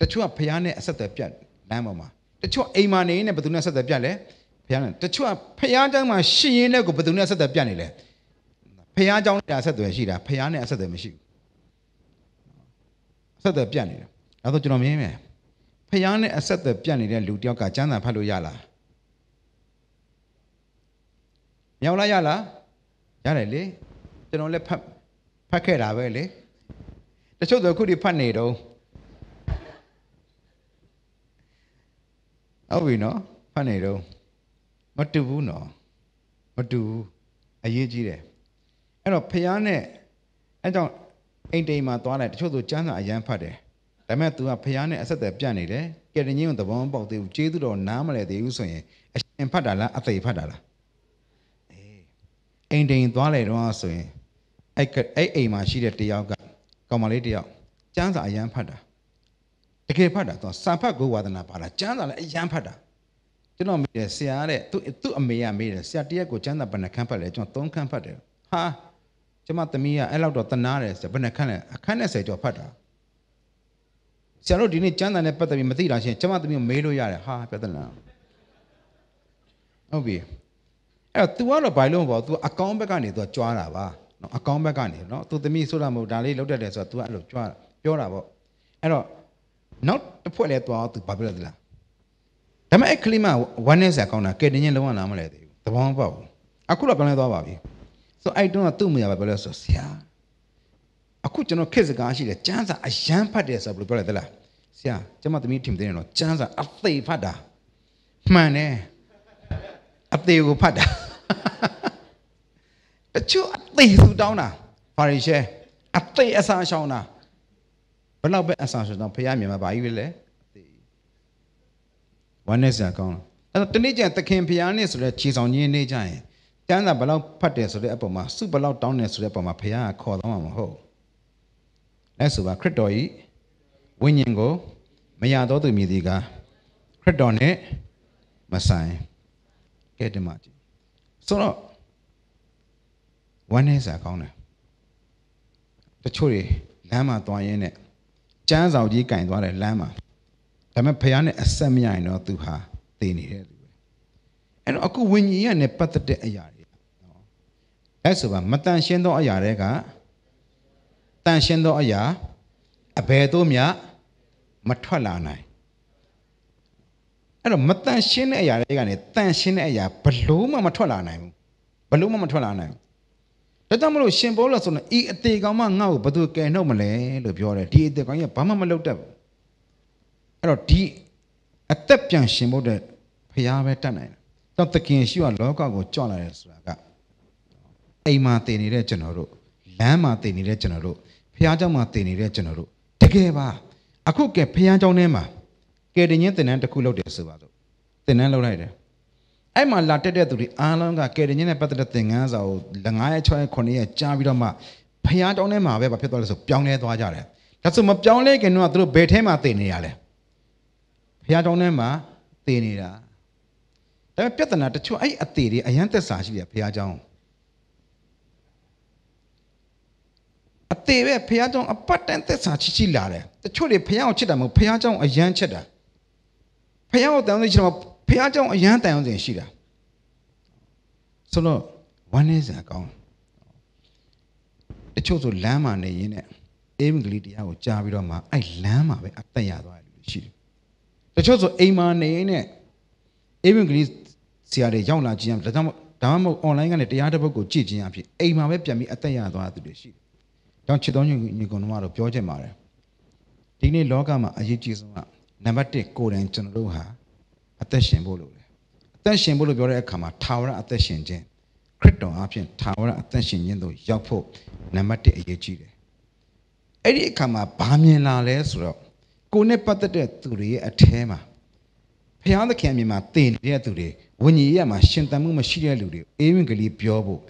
တချို့ကဖះနဲ့အဆက်အသွယ်ပြတ်လမ်းပေါ်မှာတချို့အိမ်မှာနေနေဘယ်သူနဲ့ဆက်သွယ်ပြတ်လဲဖះနဲ့တချို့ကဖះเจ้าမှာရှင်ရင်းနဲ့ကိုဘယ်သူနဲ့ဆက်သွယ်ပြတ်နေလဲဖះเจ้าနဲ့အဆက်အသွယ်ရှိတာဖះနဲ့အဆက်အသွယ်မရှိဘူးအဆက်အသွယ်ပြတ်နေတယ်အဲတော့ကျွန်တော်မြင်မယ်ဖះနဲ့အဆက်အသွယ်ပြတ်နေတဲ့လူတယောက်ကကျမ်းစာဖတ်လို့ရလားမြောက်လားရလား ရတယ်လေကျွန်တော်လည်းဖတ်ဖတ်ခဲ့တာပဲလေတချို့ဆိုခုဒီဖတ်နေတော့ဟုတ်ပြီနော်ဖတ်နေတော့မတူဘူးနော်မတူဘူးအရေးကြီးတယ်အဲ့တော့ဖះနဲ့အဲ့ကြောင့်အိမ်တိမ်မှာသွားလိုက်တချို့ဆိုကျမ်းစာအရန်ဖတ်တယ်ဒါပေမဲ့ तू ကဖះနဲ့အဆက်အသွယ်ပြတ်နေတယ်ကဲတငင်းကိုသဘောမပေါက်သေးဘူးကျေးဇူးတော်နားမလဲသေးဘူးဆိုရင်အရှင်ဖတ်တာလားအသေးဖတ်တာလားအေး အိမ်တိမ်သွားလိုက်တော့ဆိုရင်အဲ့အဲ့အိမ်မှာရှိတဲ့တယောက်ကကောင်မလေးတယောက်ကျမ်းစာအရန်ဖတ်တာတကယ်ဖတ်တာသူစာဖတ်ကိုဝါဒနာပါတာကျမ်းစာလည်းအရန်ဖတ်တာကျွန်တော်မေးတယ်ဆရာတဲ့သူသူ့အမေကမေးတယ်ဆရာတရက်ကိုကျမ်းစာဘယ်နှခန်းဖတ်လဲကျွန်တော်၃ခန်းဖတ်တယ်ဟာကျမသမီးကအဲ့လောက်တော့တနာတယ်ဆရာဘယ်နှခန်းလဲအခန်းနဲ့ဆယ်ကျော်ဖတ်တာဆရာတို့ဒီနေ့ကျမ်းစာနဲ့ပတ်သက်ပြီးမသိတာရှင်ကျမသမီးကိုမေးလို့ရတယ်ဟာပြဿနာဟုတ်ပြီ အဲ့တော့ तू ကတော့ဘာလို့မပေါ့ तू အကောင်းဘက်ကနေ तू ကြွားတာပါနော်အကောင်းဘက်ကနေနော် तू သမီးဆိုတာမဟုတ်ဒါလေးလောက်တတ်တယ်ဆိုတော့ तू အဲ့လိုကြွားပြောတာပေါ့အဲ့တော့နောက်တစ်ဖွဲ့လဲသွား तू ဘာပြောလဲလားဒါပေမဲ့အဲ့ကလေးမဝမ်းနဲ့ဆက်ကောင်းတာကဲတင်ချင်းလုံးဝနားမလဲသေးဘူးသဘောမပေါက်ဘူးအခုတော့ပြောင်းလဲသွားပါပြီဆိုအဲ့တုန်းကသူ့မရပါပြောလဲဆိုဆရာအခုကျွန်တော်ခက်စကားရှိတယ်ကျန်းစာအရန်ဖတ်တယ်ဆိုဘယ်လိုပြောလဲသလားဆရာကျွန်မသမီးထင်တယ်နော်ကျန်းစာအသေးဖတ်တာမှန်တယ် အသေးကိုဖတ်တာတချို့အသေးသူတောင်းတာဖာရီရှဲအသေးအစာရှောင်းတာဘယ်တော့ပဲအစာရှောင်းတော့ဖះမြန်မာဘာကြီးပဲလဲဝမ်းနဲ့စရာကောင်းလားအဲ့တော့တနေ့ကျရင်သခင်ဖះနဲ့ဆိုတဲ့ခြေဆောင်ကြီးနေကြရင်ကျမ်းစာဘယ်လောက်ဖတ်တယ်ဆိုတဲ့အပေါ်မှာစုဘယ်လောက်တောင်းတယ်ဆိုတဲ့အပေါ်မှာဖះကခေါ်တော့မှာမဟုတ်လဲဆိုပါခရစ်တော်ဤဝိညာဉ်ကိုမရတော့သူမြည်သည်ကခရစ်တော်နဲ့မဆိုင် ကဲဒီမှာကြည့်ဆိုတော့ဝမ်းနဲ့စရာကောင်းတယ်တချို့တွေလမ်းမှာသွားရင်းနဲ့ကျမ်းစာကြီးကင်သွားတယ်လမ်းမှာဒါပေမဲ့ဖះနဲ့အဆက်မရရင်တော့သူဟာသိနေတဲ့လူပဲအဲ့တော့အခုဝิญဉ်ရနဲ့ပတ်သက်တဲ့အရာတွေနော်အဲ့ဆိုပါမတန်ရှင်းသောအရာတွေကတန်ရှင်းသောအရာအဘယ်သို့မျှမထွက်လာနိုင် အဲ့တော့မတန်ရှင်းတဲ့အရာတွေကနေတန်ရှင်းတဲ့အရာဘလို့မှမထွက်လာနိုင်ဘူးဘလို့မှမထွက်လာနိုင်ဘူးဒါကြောင့်မလို့ရှင်ဘောလဆိုတော့ဤအသေးကောင်မှငါ့ကိုဘယ်သူကယ်နှုတ်မလဲလို့ပြောတယ်ဒီအသေးကောင်ကြီးကဘာမှမလုပ်တတ်ဘူးအဲ့တော့ဒီအသက်ပြန်ရှင်ဖို့တဲ့ဖရားပဲတတ်နိုင်တယ်တော့သခင်ရှိကလောကကိုကြွလာတယ်ဆိုတာကအိမ်မှာတည်နေတဲ့ကျွန်တော်တို့လမ်းမှာတည်နေတဲ့ကျွန်တော်တို့ဖရားเจ้าမှာတည်နေတဲ့ကျွန်တော်တို့တကယ်ပါအခုကဲဖရားเจ้าထဲမှာ ကယ်တင်ခြင်းသင်တန်းတစ်ခုလုပ်တယ်ဆိုပါစို့သင်တန်းလုပ်လိုက်တယ်အဲ့မှာလာတက်တဲ့သူတွေအားလုံးကကယ်တင်ခြင်းနဲ့ပတ်သက်တဲ့သင်ခန်းစာကို9ရက်6ရက်9ရက်ကြားပြီးတော့မှဖရားเจ้าထဲမှာပဲဘာဖြစ်သွားလဲဆိုပြောင်းလဲသွားကြတယ်ဒါဆိုမပြောင်းလဲခင်တော့သူတို့ဘယ်ထဲမှာတည်နေရလဲဘုရားကျောင်းထဲမှာတည်နေတာဒါပေမဲ့ပြဿနာတချို့အဲ့အသေးတွေအရန်သက်စာရှိတယ်ဘုရားကျောင်းအသေးပဲဘုရားကျောင်းအပတ်တန်သက်စာချီချီလာတယ်တချို့တွေဘုရားကိုချစ်တာမဟုတ်ဘုရားကျောင်းအရန်ချစ်တာ ဘုရားကိုတန်အောင်ချစ်တာမဟုတ်ဘုရားကျောင်းအရန်တန်အောင်စဉ်ရှိတာဆိုတော့ဝမ်းနေစရာကောင်းတချို့ဆိုလမ်းမှာနေရင်းနဲ့အေးမင်္ဂလိတရားကိုကြားပြီးတော့မှအဲ့လမ်းမှာပဲအသက်ရသွားတယ်လို့ရှိတယ်တချို့ဆိုအိမ်မှာနေနေအေဗင်ဂလိဆရာတွေရောက်လာခြင်းဒါကြောင့်ဒါမှမဟုတ် online ကနေတရားတစ်ပုဒ်ကိုကြည့်ခြင်းအဖြစ်အိမ်မှာပဲပြန်ပြီးအသက်ရသွားသူတွေရှိတယ်။ကြောင့်ချစ်တော်ညီညီကောင်တို့ကတော့ပြောချင်ပါတယ်။ဒီနေ့လောကမှာအရေးကြီးဆုံးက နံပါတ်1ကိုယ်တိုင်ကျွန်တော်တို့ဟာအသက်ရှင်ဖို့လိုတယ်အသက်ရှင်ဖို့လို့ပြောတဲ့အခါမှာထာဝရအသက်ရှင်ခြင်းခရစ်တော်အဖြစ်ထာဝရအသက်ရှင်ခြင်းတို့ရောက်ဖို့နံပါတ်1အရေးကြီးတယ်အဲ့ဒီအခါမှာဘာမြင်လာလဲဆိုတော့ကိုယ်နဲ့ပတ်သက်တဲ့သူတွေရဲ့အထဲမှာဖျားသခင်အမြင်မှာတည်နေတဲ့သူတွေဝိညာဉ်ရေးမှာရှင်သန်မှုမရှိတဲ့လူတွေအေးဝင်ကလေးပြောဖို့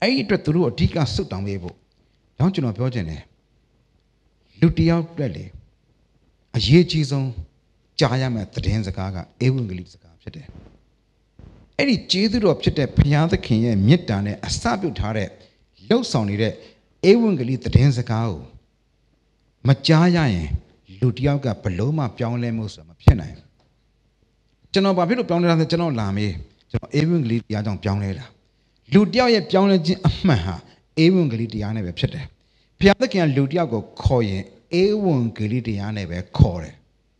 အဲ့ဒီအတွက်သူတို့အဓိကစွတ်တောင်းပေးဖို့။ကြောင့်ကျွန်တော်ပြောချင်တယ်လူတစ်ယောက်အတွက်လေ အရေးကြီးဆုံးကြားရမယ့်သတင်းစကားကအေဝံဂေလိစကားဖြစ်တယ်။အဲ့ဒီကျေးဇူးတော်ဖြစ်တဲ့ဘုရားသခင်ရဲ့မေတ္တာနဲ့အစပြုထားတဲ့လှုပ်ဆောင်နေတဲ့အေဝံဂေလိသတင်းစကားကိုမကြားရရင်လူတစ်ယောက်ကဘလို့မှပြောင်းလဲမှုဆိုတာမဖြစ်နိုင်ဘူး။ကျွန်တော်ဘာဖြစ်လို့ပြောင်းလဲတာလဲကျွန်တော်လာမေးကျွန်တော်အေဝံဂေလိတရားကြောင့်ပြောင်းလဲတာလူတစ်ယောက်ရဲ့ပြောင်းလဲခြင်းအမှန်ဟာအေဝံဂေလိတရားနဲ့ပဲဖြစ်တယ်။ဘုရားသခင်ကလူတစ်ယောက်ကိုခေါ်ရင် အေဝံဂေလိတရားနဲ့ပဲခေါ်တယ်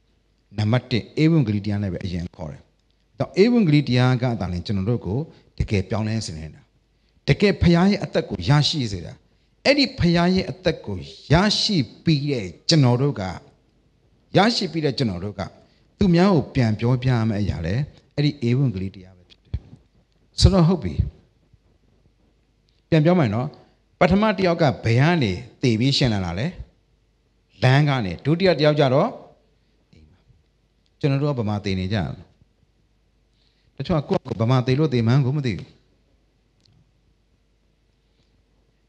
။နံပါတ်1အေဝံဂေလိတရားနဲ့ပဲအရင်ခေါ်တယ်။တော့အေဝံဂေလိတရားကအတားရင်ကျွန်တော်တို့ကိုတကယ်ပြောင်းလဲစေနေတာ။တကယ်ဘုရားရဲ့အသက်ကိုရရှိစေတာ။အဲ့ဒီဘုရားရဲ့အသက်ကိုရရှိပြီးတဲ့ကျွန်တော်တို့ကရရှိပြီးတဲ့ကျွန်တော်တို့ကသူများကိုပြန်ပြောပြရမယ့်အရာလဲအဲ့ဒီအေဝံဂေလိတရားပဲဖြစ်တယ်။ဆိုတော့ဟုတ်ပြီ။ပြန်ပြောမှနော်ပထမတစ်ယောက်ကဘယ်ကနေတည်ပြီးရှင်းလာတာလဲ လမ်းကနေဒုတိယတစ်ယောက်ကြတော့အိမ်မှာကျွန်တော်တို့ကဗမာတည်နေကြတယ်တချို့ကကိုယ့်ကိုဗမာတည်လို့တည်မှန်းကိုမသိဘူး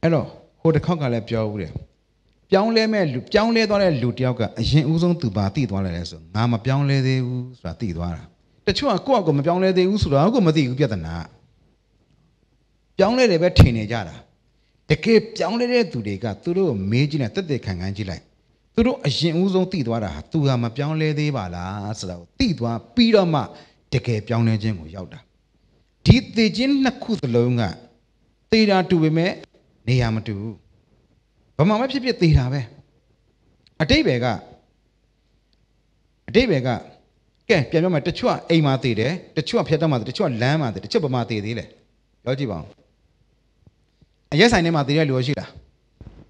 အဲ့တော့ဟိုတစ်ခေါက်ကလည်းပြောဦးတယ်ပြောင်းလဲမဲ့လူပြောင်းလဲသွားတဲ့လူတစ်ယောက်ကအရင်ဦးဆုံးသူပါတည်သွားတယ်လဲဆိုငါမပြောင်းလဲသေးဘူးဆိုတာတည်သွားတာတချို့ကကိုယ့်အကိုမပြောင်းလဲသေးဘူးဆိုတော့ကိုမသိဘူးပြဿနာပြောင်းလဲတယ်ပဲထင်နေကြတာတကယ်ပြောင်းလဲတဲ့သူတွေကသူတို့ကိုမေးကြည့်လိုက်တက်တက်ခံခံကြည့်လိုက် သူတို့အရင်ဦးဆုံးသိသွားတာဟာသူဟာမပြောင်းလဲသေးပါလားဆိုတာကိုသိသွားပြီးတော့မှတကယ်ပြောင်းလဲခြင်းကိုရောက်တာဒီသေခြင်းနှစ်ခုသလုံးကသေတာတူပေမဲ့နေရာမတူဘူးဘာမှမဖြစ်ဖြစ်သေတာပဲအတိတ်ပဲကအတိတ်ပဲကကဲပြန်ပြောမယ်တချို့ကအိမ်မှာသေတယ်တချို့ကဖြတ်တော့မှာသေတချို့ကလမ်းမှာသေတချို့ဗမာသေသေးလေပြောကြည့်ပါဦးအရက်ဆိုင်ထဲမှာတည်တဲ့လူရှိလား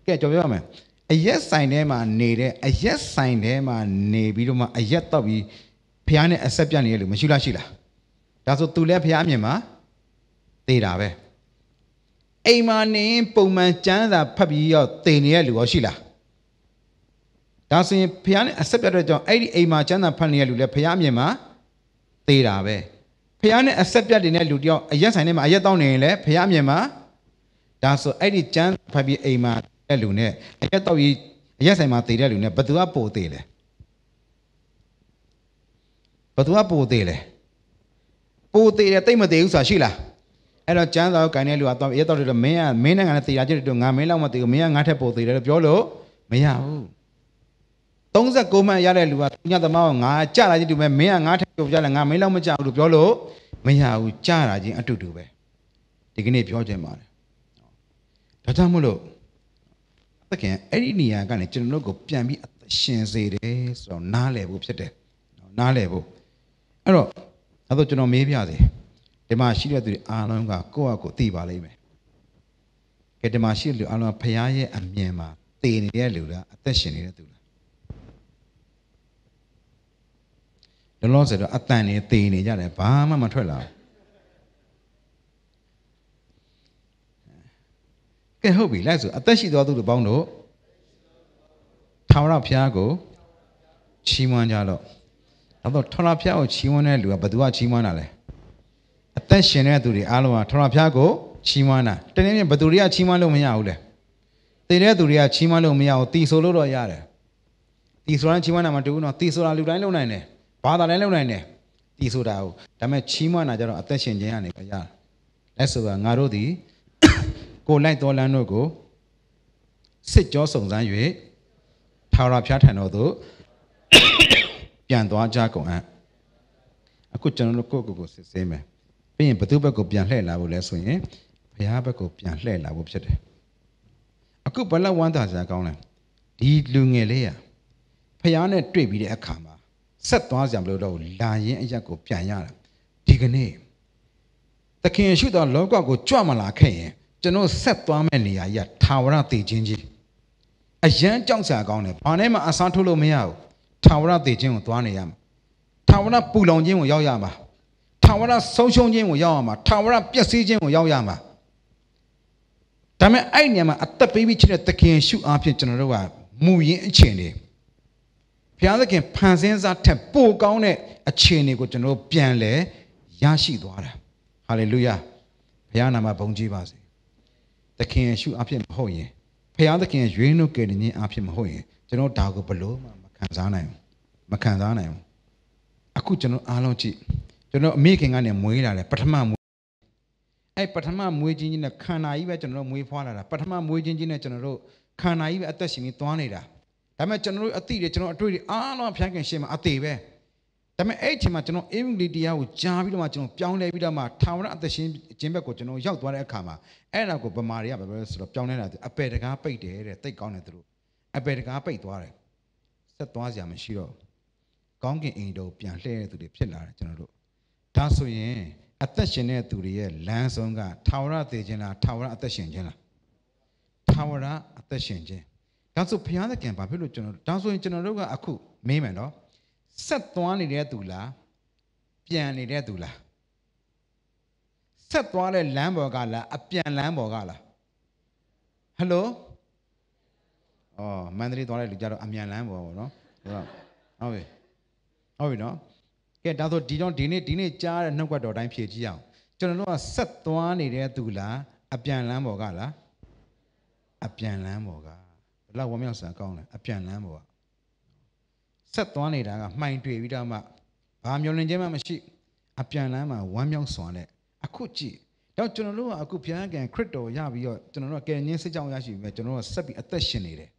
ကဲကြော်ပြပါမယ် အရက်ဆိုင်ထဲမှာနေတဲ့အရက်ဆိုင်ထဲမှာနေပြီးတော့မှအရက်တော့ပြီးဖះနဲ့အဆက်ပြတ်နေတဲ့လူမရှိလားရှိလားဒါဆိုသူလည်းဖះအမြင်မှာသေတာပဲအိမ်မှာနေပုံမှန်ကျမ်းစာဖတ်ပြီးတော့သေနေတဲ့လူရောရှိလားဒါဆိုရင်ဖះနဲ့အဆက်ပြတ်တဲ့ကြောင့်အဲ့ဒီအိမ်မှာကျမ်းစာဖတ်နေတဲ့လူလည်းဖះအမြင်မှာသေတာပဲဖះနဲ့အဆက်ပြတ်နေတဲ့လူတယောက်အရက်ဆိုင်ထဲမှာအရက်တောင်းနေရင်လည်းဖះအမြင်မှာဒါဆိုအဲ့ဒီကျမ်းဖတ်ပြီးအိမ်မှာ တဲ့လူနဲ့အရက်တော့ကြီးအရက်ဆိုင်မှာတည်တဲ့လူနဲ့ဘသူကပိုတည်လဲဘသူကပိုတည်လဲပိုတည်တယ်တိတ်မတည်ဘူးဆိုတာရှိလားအဲ့တော့ကျမ်းစာကိုကန်တဲ့လူကတော့အရက်တော့တယ်မင်းကမင်းနဲ့ငါနဲ့တည်တာကြည့်တယ်ငါမင်းလောက်မတည်ဘူးမင်းကငါထက်ပိုတည်တယ်လို့ပြောလို့မရဘူး39မှတ်ရတဲ့လူကညသမားကငါကြတာချင်းတူပဲမင်းကငါထက်ပိုကြတယ်ငါမင်းလောက်မကြဘူးလို့ပြောလို့မရဘူးကြတာချင်းအတူတူပဲဒီကနေ့ပြောချင်ပါတယ်ဒါကြောင့်မို့လို့ သခင်အဲ့ဒီနေရာကနေကျွန်တော်တို့ကိုပြန်ပြီးအသက်ရှင်စေတယ်ဆိုတော့နားလည်ဖို့ဖြစ်တယ်နော်နားလည်ဖို့အဲ့တော့အဲ့တော့ကျွန်တော်မေးပြစေဒီမှာရှိတဲ့သူတွေအားလုံးကကိုယ့်အကိုသိပါလိမ့်မယ်ကဲဒီမှာရှိတဲ့လူအားလုံးကဖခင်ရဲ့အမြင်မှာတည်နေတဲ့လူလားအသက်ရှင်နေတဲ့သူလားလောလောဆယ်တော့အတန်နေတည်နေကြတယ်ဘာမှမထွက်လာဘူး ကဲဟုတ်ပြီလိုက်ဆိုအသက်ရှိသောသူတို့ပေါင်းတို့ထာဝရဘုရားကိုချီးမွမ်းကြတော့ဒါတော့ထာဝရဘုရားကိုချီးမွမ်းတဲ့လူကဘယ်သူကချီးမွမ်းတာလဲအသက်ရှင်တဲ့သူတွေအားလုံးကထာဝရဘုရားကိုချီးမွမ်းတာတနည်းအားဖြင့်ဘယ်သူတွေကချီးမွမ်းလို့မရဘူးလဲတည်တဲ့သူတွေကချီးမွမ်းလို့မရဘူးတီဆိုလို့တော့ရတယ်တီဆိုတာချီးမွမ်းတာမတူဘူးနော်တီဆိုတာလူတိုင်းလုပ်နိုင်တယ်ဘာသာတိုင်းလုပ်နိုင်တယ်တီဆိုတာဟုတ်ဒါပေမဲ့ချီးမွမ်းတာကြတော့အသက်ရှင်ခြင်းကနေပဲရတယ်လက်ဆိုတာငါတို့ဒီကို လိုက်တော်လန်းတို့ကိုစစ်ကြောစုံစမ်း၍ထာဝရဘုရားထံတော်သို့ပြန်သွားကြကုန်အံ့အခုကျွန်တော်တို့ကိုယ့်ကိုယ်ကိုစစ်ဆေးမယ်ပြီးရင်ဘသူဘက်ကိုပြန်လှည့်လာဖို့လဲဆိုရင်ဘုရားဘက်ကိုပြန်လှည့်လာဖို့ဖြစ်တယ်အခုဘလဝမ်းသာစရာကောင်းလဲဒီလူငယ်လေးရဖះနဲ့တွေ့ပြီးတဲ့အခါမှာဆက်သွားကြမလို့တော့လာရင်အရက်ကိုပြန်ရတာဒီကနေ့သခင်ရှုသောလောကကိုကြွမလာခဲ့ရင် ကျွန်တော်ဆက်သွားမဲ့နေရာကြီးထာဝရတည်ခြင်းကြီးအယမ်းကြောက်စရာကောင်းတယ်ဘာနဲ့မှအစားထိုးလို့မရဘူးထာဝရတည်ခြင်းကိုသွားနေရမှာထာထာဝရပူလောင်ခြင်းကိုရောက်ရမှာထာဝရဆုံးရှုံးခြင်းကိုရောက်ရမှာထာဝရပျက်စီးခြင်းကိုရောက်ရမှာဒါပေမဲ့အဲ့နေရာမှာအသက်ပေးပြီးချစ်တဲ့သခင်ရှုအားဖြင့်ကျွန်တော်တို့ကမူရင်းအခြေအနေဘုရားသခင်ဖန်ဆင်းစားထက်ပိုကောင်းတဲ့အခြေအနေကိုကျွန်တော်တို့ပြန်လဲရရှိသွားတာဟာလေလုယာဘုရားနာမဘုန်းကြီးပါစေ သခင်ရှုအားဖြင့်မဟုတ်ရင်ဘုရားသခင်ရွေးနှုတ်ကယ်တင်ခြင်းအားဖြင့်မဟုတ်ရင်ကျွန်တော်ဒါကိုဘလို့မှမခံစားနိုင်ဘူးမခံစားနိုင်ဘူးအခုကျွန်တော်အားလုံးကြည့်ကျွန်တော်အမေခင်ကနေမွေးလာတယ်ပထမမွေးအဲ့ပထမမွေးခြင်းကြီးနဲ့ခန္ဓာကြီးပဲကျွန်တော်တို့မွေးဖွားလာတာပထမမွေးခြင်းကြီးနဲ့ကျွန်တော်တို့ခန္ဓာကြီးပဲအသက်ရှင်ပြီးသွားနေတာဒါပေမဲ့ကျွန်တော်တို့အတိတွေကျွန်တော်အတွေ့တွေအားလုံးဖျားခင်ရှင်းမှာအသေးပဲ ဒါပေမဲ့အဲ့ဒီအချိန်မှာကျွန်တော်အင်္ဂလိပ်တရားကိုကြားပြီးတော့မှကျွန်တော်ပြောင်းလဲပြီးတော့မှထာဝရအသက်ရှင်ခြင်းဘက်ကိုကျွန်တော်ရောက်သွားတဲ့အခါမှာအဲ့ဒါကိုဗမာတွေကဘယ်လိုလဲဆိုတော့ပြောင်းလဲလာတယ်အပယ်တကားပိတ်တယ်တဲ့တိတ်ကောင်းတယ်သူတို့အပယ်တကားပိတ်သွားတယ်ဆက်သွားစရာမရှိတော့ဘူးကောင်းကင်အိမ်တော်ပြန်လှည့်တဲ့သူတွေဖြစ်လာတယ်ကျွန်တော်တို့ဒါဆိုရင်အသက်ရှင်တဲ့သူတွေရဲ့လမ်းဆုံးကထာဝရသေးခြင်းလားထာဝရအသက်ရှင်ခြင်းလားထာဝရအသက်ရှင်ခြင်းဒါဆိုဘုရားသခင်ဘာဖြစ်လို့ကျွန်တော်ဒါဆိုရင်ကျွန်တော်တို့ကအခုမေးမယ်နော် ဆက်သွားနေတဲ့သူလားပြန်နေတဲ့သူလားဆက်သွားတဲ့လမ်းပေါ်ကလားအပြန်လမ်းပေါ်ကလားဟယ်လိုအော်မန္တလေးသွားတဲ့လူကြတော့အမြန်လမ်းပေါ်ပေါ့နော်ဟုတ်ပြီဟုတ်ပြီနော်ကဲဒါဆိုဒီတော့ဒီနေ့ဒီနေ့ကြားတဲ့နှုတ်ကတော်တိုင်းဖြည့်ကြည့်အောင်ကျွန်တော်တို့ကဆက်သွားနေတဲ့သူလားအပြန်လမ်းပေါ်ကလားအပြန်လမ်းပေါ်ကဘယ်လောက်ဝမ်းမြောက်စရာကောင်းလဲအပြန်လမ်းပေါ်က ဆက်သွားနေတာကမှိုင်တွေ့ပြီးတော့မှဘာမျောလင့်ခြင်းမှမရှိအပြန်လမ်းမှာဝမ်းမြောက်စွာနဲ့အခုကြည့်တော့ကျွန်တော်တို့ကအခုဘုရားကံခရစ်တော်ရပြီးတော့ကျွန်တော်တို့ကကယ်ငင်းစစ်ကြောင်းရရှိပြီမဲ့ကျွန်တော်တို့ကဆက်ပြီးအသက်ရှင်နေတယ်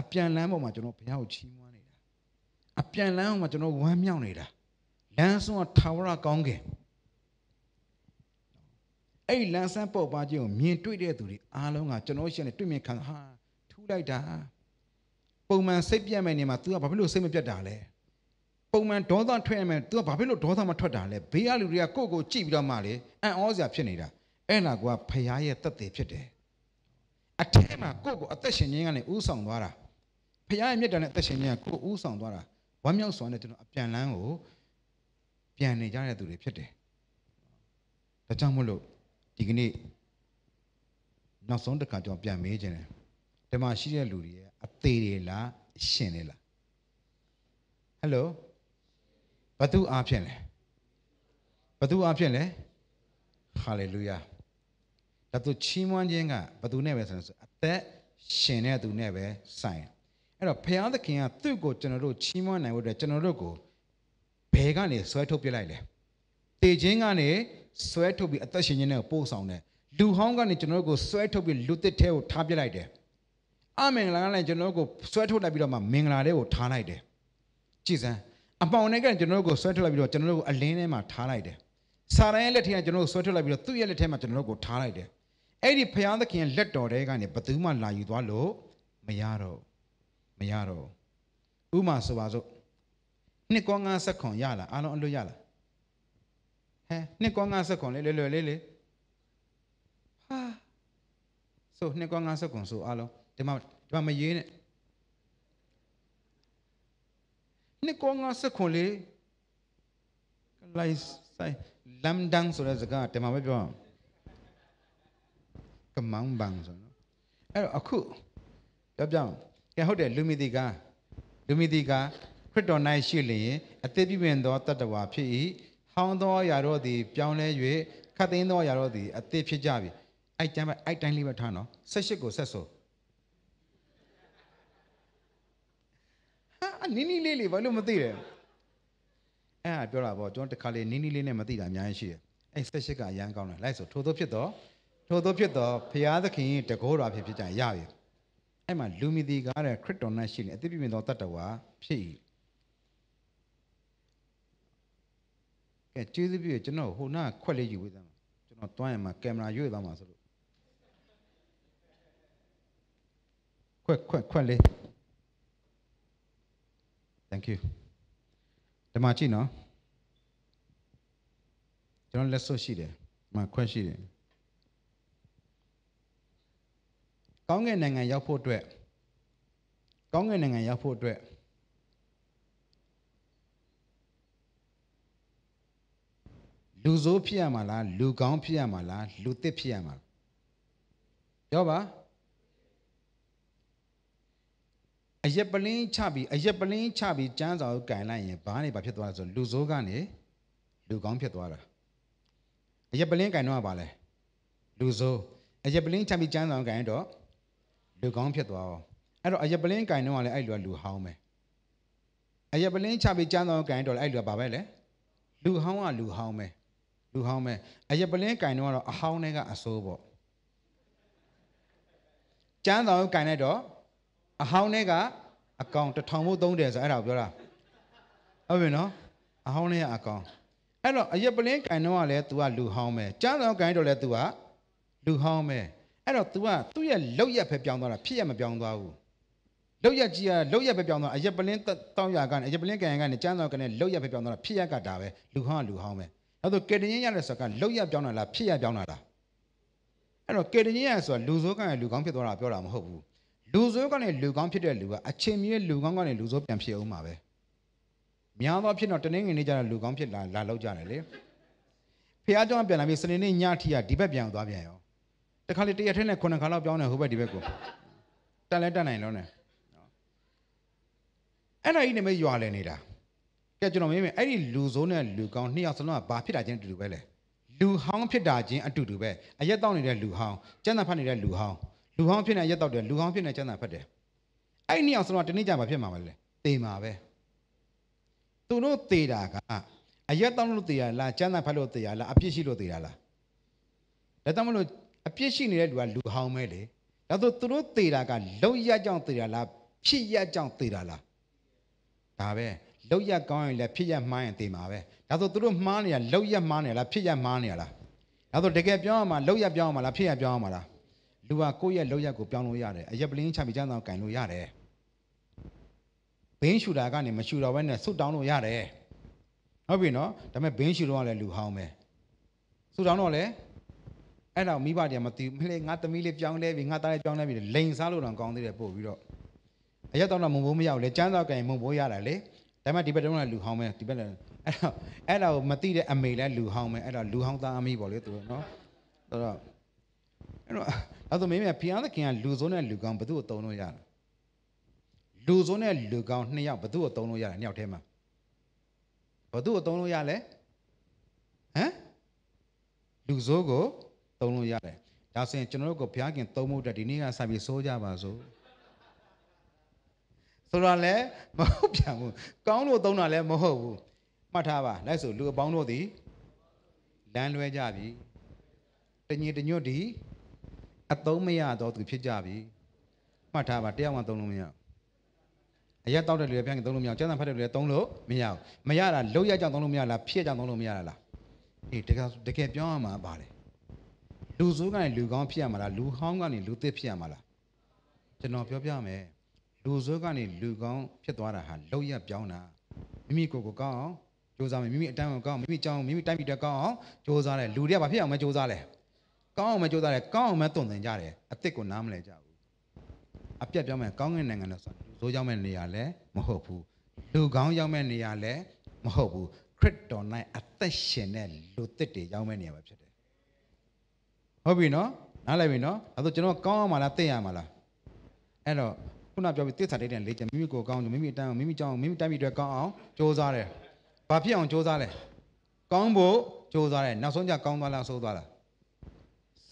အပြန်လမ်းပေါ်မှာကျွန်တော်ဘုရားကိုချီးမွမ်းနေတာအပြန်လမ်းပေါ်မှာကျွန်တော်ဝမ်းမြောက်နေတာလမ်းဆုံးကထာဝရကောင်းကင်အဲ့ဒီလမ်းဆန်းပေါ်ပါခြင်းကိုမြင်တွေ့တဲ့သူတွေအားလုံးကကျွန်တော်ရှင်နဲ့တွေ့မြင်ခံဟာထူးလိုက်တာ ပုံမှန်စိတ်ပြတ်မဲ့နေမှာ तू ကဘာဖြစ်လို့စိတ်မပြတ်တာလဲပုံမှန်ဒေါသထွက်ရမယ် तू ကဘာဖြစ်လို့ဒေါသမထွက်တာလဲဘေးကလူတွေကကိုယ့်ကိုကြည့်ပြီးတော့မှလေအံ့ဩစရာဖြစ်နေတာအဲ့နာကဖရားရဲ့တက်တယ်ဖြစ်တယ်အထက်မှာကိုယ့်ကိုအသက်ရှင်ခြင်းကနေဥဆောင်သွားတာဖရားရဲ့မြတ်တာနဲ့အသက်ရှင်ခြင်းကကိုယ်ဥဆောင်သွားတာဝမ်းမြောက်စွာနဲ့ကျွန်တော်အပြန်လန်းကိုပြန်နေကြတဲ့သူတွေဖြစ်တယ်ဒါကြောင့်မို့လို့ဒီကနေ့နောက်ဆုံးတစ်ခါကျွန်တော်ပြန်မေးခြင်းတယ်ဒီမှာရှိတဲ့လူတွေရဲ့ အသေးတွေလားအရှင်တွေလားဟယ်လိုဘသူအားဖြင့်လဲဘသူအားဖြင့်လဲဟာလေလုယာဒါသူချီးမွမ်းခြင်းကဘသူနဲ့ပဲဆိုတော့အသက်ရှင်တဲ့သူနဲ့ပဲဆိုင်အဲ့တော့ဘုရားသခင်ကသူ့ကိုကျွန်တော်တို့ချီးမွမ်းနိုင်ဖို့အတွက်ကျွန်တော်တို့ကိုဘယ်ကနေဆွဲထုတ်ပြလိုက်လဲတေခြင်းကနေဆွဲထုတ်ပြီးအသက်ရှင်ခြင်းနဲ့ပို့ဆောင်တယ်လူဟောင်းကနေကျွန်တော်တို့ကိုဆွဲထုတ်ပြီးလူသစ်ထဲကိုထားပြလိုက်တယ် အမင်္ဂလာကလည်းကျွန်တော်တို့ကိုဆွဲထုတ်လိုက်ပြီးတော့မှမင်္ဂလာတွေကိုထားလိုက်တယ်ကြည်စမ်းအပေါင်နဲ့ကကျွန်တော်တို့ကိုဆွဲထုတ်လိုက်ပြီးတော့ကျွန်တော်တို့ကိုအလင်းထဲမှာထားလိုက်တယ်စာရန်ရဲ့လက်ထဲကကျွန်တော်တို့ဆွဲထုတ်လိုက်ပြီးတော့သူ့ရဲ့လက်ထဲမှာကျွန်တော်တို့ကိုထားလိုက်တယ်အဲ့ဒီဘုရားသခင်လက်တော်ထဲကနေဘသူမှလာယူသွားလို့မရတော့မရတော့ဥမာဆိုပါစို့နှစ်ကော50ခွန်ရလားအားလုံးအလွတ်ရလားဟဲနှစ်ကော50ခွန်လေလွယ်လွယ်လေးလေဟာဆိုနှစ်ကော50ခွန်ဆိုအားလုံး ဒီမှာဒီမှာမရေးနဲ့နှစ်ကော50ခွန်လေလိုက်ဆိုင်လမ်ဒန်းဆိုတဲ့စကားဒီမှာပဲပြောအောင်ကမောင်ဘန်းဆိုနော်အဲ့တော့အခုပြောပြအောင်ကဲဟုတ်တယ်လူမီတီကလူမီတီကခရစ်တော်၌ရှိလျင်အသက်ပြည့်ဝင်သောတတ္တဝါဖြစ်၏ဟောင်းသောအရာတို့သည် ပြောင်းလဲ၍ခတ်သိမ်းသောအရာတို့သည်အသက်ဖြစ်ကြပြီအဲ့ကျမ်းပဲအဲ့တိုင်းလေးပဲထားနော်၁၈ကိုဆက်ဆိုဟာ နင်းနီးလေးလေးဘာလို့မသိတယ်အဲ့ဒါပြောတာပေါ့ကျွန်တော်တခါလေနင်းနီးလေးနဲ့မသိတာအများကြီးရှိတယ်အဲ့၁၈ကအရန်ကောင်းတယ်လိုက်ဆိုထို့သောဖြစ်တော့ထို့သောဖြစ်တော့ဖရာသခင်တကောတော်ဖြစ်ဖြစ်ကြရပြီအဲ့မှာလူမီတီကားတဲ့ခရစ်တော်နဲ့ရှိနေအသက်ပြည့်သောတတ္တဝါဖြစ်၏ကဲကျေးဇူးပြုရကျွန်တော်ဟိုနာခွက်လေးယူပေးသားမှာကျွန်တော်တွန်းရမှာကင်မရာရွေ့သွားမှာဆိုလို့ခွက်ခွက်ခွက်လေး thank you ဒီမှာကြည့်နော်ကျွန်တော်လက်စွပ်ရှိတယ်ဒီမှာခွက်ရှိတယ်ကောင်းကင်နိုင်ငံရောက်ဖို့အတွက်ကောင်းကင်နိုင်ငံရောက်ဖို့အတွက်လူဆိုးဖြစ်ရမှာလားလူကောင်းဖြစ်ရမှာလားလူသစ်ဖြစ်ရမှာလားပြောပါ အရက်ပလင်းချပြီးအရက်ပလင်းချပြီးကျန်းစာကိုကင်လိုက်ရင်ဘာနေဘာဖြစ်သွားလဲဆိုလူဆိုးကနေလူကောင်းဖြစ်သွားတာအရက်ပလင်းကင်တော့ကဘာလဲလူဆိုးအရက်ပလင်းချပြီးကျန်းစာကိုကင်ရင်တော့လူကောင်းဖြစ်သွားအောင်အဲ့တော့အရက်ပလင်းကင်တော့ကလည်းအဲ့လူကလူဟောင်းပဲအရက်ပလင်းချပြီးကျန်းစာကိုကင်ရင်တော့လည်းအဲ့လူကဘာပဲလဲလူဟောင်းကလူဟောင်းပဲလူဟောင်းပဲအရက်ပလင်းကင်တော့ကတော့အဟောင်းတွေကအဆိုးပေါ့ကျန်းစာကိုကင်လိုက်တော့ အဟောင်းတွေကအကောင်တစ်ထောင်မို့သုံးတယ်ဆိုအဲ့ဒါကိုပြောတာဟုတ်ပြီနော်အဟောင်းတွေကအကောင်အဲ့တော့အရက်ပလင်းကင်တော့ကလည်း तू ကလူဟောင်းပဲကျန်းစာကိုကင်တော့လည်း तू ကလူဟောင်းပဲအဲ့တော့ तू ကသူ့ရဲ့လောက်ရက်ပဲပြောင်းသွားတာဖြစ်ရမပြောင်းသွားဘူးလောက်ရက်ကြီးကလောက်ရက်ပဲပြောင်းသွားအရက်ပလင်းတောင်းရကနေအရက်ပလင်းကင်ကနေကျန်းစာကနေလောက်ရက်ပဲပြောင်းသွားတာဖြစ်ရကတာပဲလူဟောင်းကလူဟောင်းပဲအဲ့တော့ကေတင်းရတဲ့ဆိုကလောက်ရက်ပြောင်းတာလားဖြစ်ရပြောင်းတာလားအဲ့တော့ကေတင်းရဆိုတာလူဆိုးကနေလူကောင်းဖြစ်သွားတာပြောတာမဟုတ်ဘူး လူဆိုးကနေလူကောင်းဖြစ်တဲ့လူကအချိန်မြဲလူကောင်းကနေလူဆိုးပြန်ဖြစ်အောင်ပါပဲများသောဖြစ်တော့တနင်္ဂနွေနေ့ကျတော့လူကောင်းဖြစ်လာလာလောက်ကြတယ်လေဖះကြောင့်ပြန်လာပြီးစနေနေ့ညထီကဒီဘက်ပြန်သွားပြန်ရောတခါလေတရက်ထဲနဲ့ခုနှစ်ခါလောက်ပြောင်းတယ်ဟိုဘက်ဒီဘက်ကိုတက်လဲတက်နိုင်လို့နဲ့အဲ့ဒါကြီးနေမဲ့ရွာလဲနေတာကဲကျွန်တော်မေးမယ်အဲ့ဒီလူဆိုးနဲ့လူကောင်းနှစ်ယောက်စလုံးကဘာဖြစ်တာချင်းအတူတူပဲလေလူဟောင်းဖြစ်တာချင်းအတူတူပဲအရက်တောက်နေတဲ့လူဟောင်းကျန်းသာဖတ်နေတဲ့လူဟောင်း လူဟောင်းဖြစ်နေအရက်တောက်တယ်လူဟောင်းဖြစ်နေကျန်းသာဖတ်တယ်အဲ့ဒီနှစ်ယောက်စလုံးကတနေ့ကြာမှာဖြစ်မှာပဲလေတေမှာပဲသူတို့တေတာကအရက်တောက်လို့တေရလားကျန်းသာဖတ်လို့တေရလားအပြစ်ရှိလို့တေရလားဒါတောင်မလို့အပြစ်ရှိနေတဲ့လူကလူဟောင်းပဲလေဒါဆိုသူတို့တေတာကလုံရကြောင့်တေတာလားဖြစ်ရကြောင့်တေတာလားဒါပဲလောက်ရကောင်းရင်လည်းဖြစ်ရမှားရင်တေမှာပဲဒါဆိုသူတို့မှားနေတာလောက်ရမှားနေလားဖြစ်ရမှားနေလားဒါဆိုတကယ်ပြောင်းရမှာလောက်ရပြောင်းရမှာလားဖြစ်ရပြောင်းရမှာလား လူကကိုယ့်ရဲ့လောက်ရကိုပြောင်းလို့ရတယ်အရက်ပလင်းချပြီးကျန်းသောကင်လို့ရတယ်ဘင်းရှူတာကနေမရှူတော့ဘဲနဲ့ဆွတ်တောင်းလို့ရတယ်ဟုတ်ပြီနော်ဒါပေမဲ့ဘင်းရှူတော့ကလည်းလူဟောင်းပဲဆွတ်တောင်းတော့လည်းအဲ့တော့မိဘတွေကမသိဘူးမလေးငါသမီးလေးပြောင်းလဲပြီငါသားလေးပြောင်းလဲပြီလိန်စားလို့တော့ကောင်းသေးတယ်ပို့ပြီးတော့အရက်တော့မုံဘိုးမရောက်လေကျန်းသောကင်မုံဘိုးရတာလေဒါပေမဲ့ဒီဘက်တုန်းကလူဟောင်းပဲဒီဘက်လည်းအဲ့တော့အဲ့ဒါကိုမသိတဲ့အမေလည်းလူဟောင်းပဲအဲ့တော့လူဟောင်းသားအမိပေါ့လေသူနော်ဆိုတော့ အဲ့တော့အဲ့တော့မင်းမြဖျားသခင်ကလူစိုးနဲ့လူကောင်းဘယ်သူ့ကိုတုံးလို့ရလဲလူစိုးနဲ့လူကောင်းနှစ်ယောက်ဘယ်သူ့ကိုတုံးလို့ရလဲနှစ်ယောက်ထဲမှာဘယ်သူ့ကိုတုံးလို့ရလဲဟမ်လူစိုးကိုတုံးလို့ရတယ်ဒါဆိုရင်ကျွန်တော်တို့ကဘုရားခင်သုံးဖို့အတွက်ဒီနေ့ကစပြီးစိုးကြပါစို့ဆိုတော့လည်းမဟုတ်ပြန်ဘူးကောင်းလို့သုံးတာလည်းမဟုတ်ဘူးမှတ်ထားပါလိုက်ဆိုလူအပေါင်းတို့သည်လမ်းလွဲကြပြီတညီတညွတ်သည် အသုံးမရတော့သူဖြစ်ကြပြီမှတ်ထားပါတရားမှသုံးလို့မရအရက်တောက်တဲ့လူတွေပြန်သုံးလို့မရကျန်းစာဖတ်တဲ့လူတွေသုံးလို့မရဘူးမရတာလောက်ရကြောင်သုံးလို့မရလားဖြစ်ကြောင်သုံးလို့မရလားအေးတကယ်တကယ်ပြောရမှာပါလေလူဆိုးကနေလူကောင်းဖြစ်ရမှာလားလူဟောင်းကနေလူသစ်ဖြစ်ရမှာလားကျွန်တော်ပြောပြမယ်လူဆိုးကနေလူကောင်းဖြစ်သွားတာဟာလောက်ရပြောင်းတာမိမိကိုယ်ကိုကောင်းအောင်စူးစမ်းမယ်မိမိအတန်းကိုကောင်းမိမိကြောင်းမိမိတိုက်ပြီးတော့ကောင်းအောင်စူးစမ်းတယ်လူတွေကဘာဖြစ်အောင်မစူးစမ်းလဲ ကောင်းအောင်မကြိုးစားတယ်ကောင်းအောင်မသွန်သင်ကြတယ်အစ်စ်ကိုနားမလဲကြဘူးအပြတ်ပြောင်းမဲ့ကောင်းကင်နိုင်ငံလို့ဆိုလူဆိုးရောက်မဲ့နေရာလည်းမဟုတ်ဘူးလူကောင်းရောက်မဲ့နေရာလည်းမဟုတ်ဘူးခရစ်တော်၌အသက်ရှင်တဲ့လူသစ်တွေရောက်မဲ့နေရာပဲဖြစ်တယ်ဟုတ်ပြီနော်နားလည်ပြီနော်အဲဆိုကျွန်တော်ကောင်းအောင်မလားသိရမှာလားအဲ့တော့ခုနပြောပြီးသစ္စာတိတ်တဲ့လေ့ကျင့်မိမိကိုယ်ကောင်းမိမိအတန်းမိမိကြောင်းမိမိတိုက်ပြီးအတွက်ကောင်းအောင်ကြိုးစားတယ်ဘာဖြစ်အောင်ကြိုးစားလဲကောင်းဖို့ကြိုးစားတယ်နောက်ဆုံးကြကောင်းသွားလားဆိုးသွားလား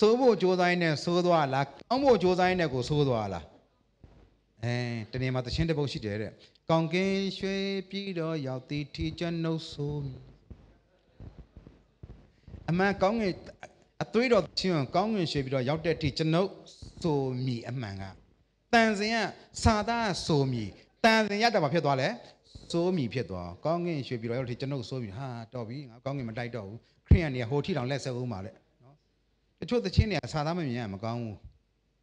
ဆိုးဖို့ကြိုးစားနေဆိုးသွားလားကောင်းဖို့ကြိုးစားနေကိုဆိုးသွားလားအဲတနေ့မှာသချင်းတစ်ပုဒ်ရှိတယ်တဲ့ကောင်းကင်ရွှေပြည်တော်ရောက်သည်ထီကျွန်ုပ်ဆိုအမှန်ကောင်းကင်အသွေးတော်ချင်းကောင်းကင်ရွှေပြည်တော်ရောက်တဲ့အထိကျွန်ုပ်ဆိုမိအမှန်ကတန်စင်ကစာသားဆိုမိတန်စင်ရတာဘာဖြစ်သွားလဲစိုးမိဖြစ်သွားကောင်းကင်ရွှေပြည်တော်ရောက်တဲ့ကျွန်ုပ်စိုးမိဟာတော်ပြီငါကောင်းကင်မတိုက်တော့ဘူးခရိယန်တွေကဟိုထီတောင်လက်ဆက်ဦးမှာလက် တချို့သချင်းတွေကစာသားမမြင်ရမကောင်းဘူး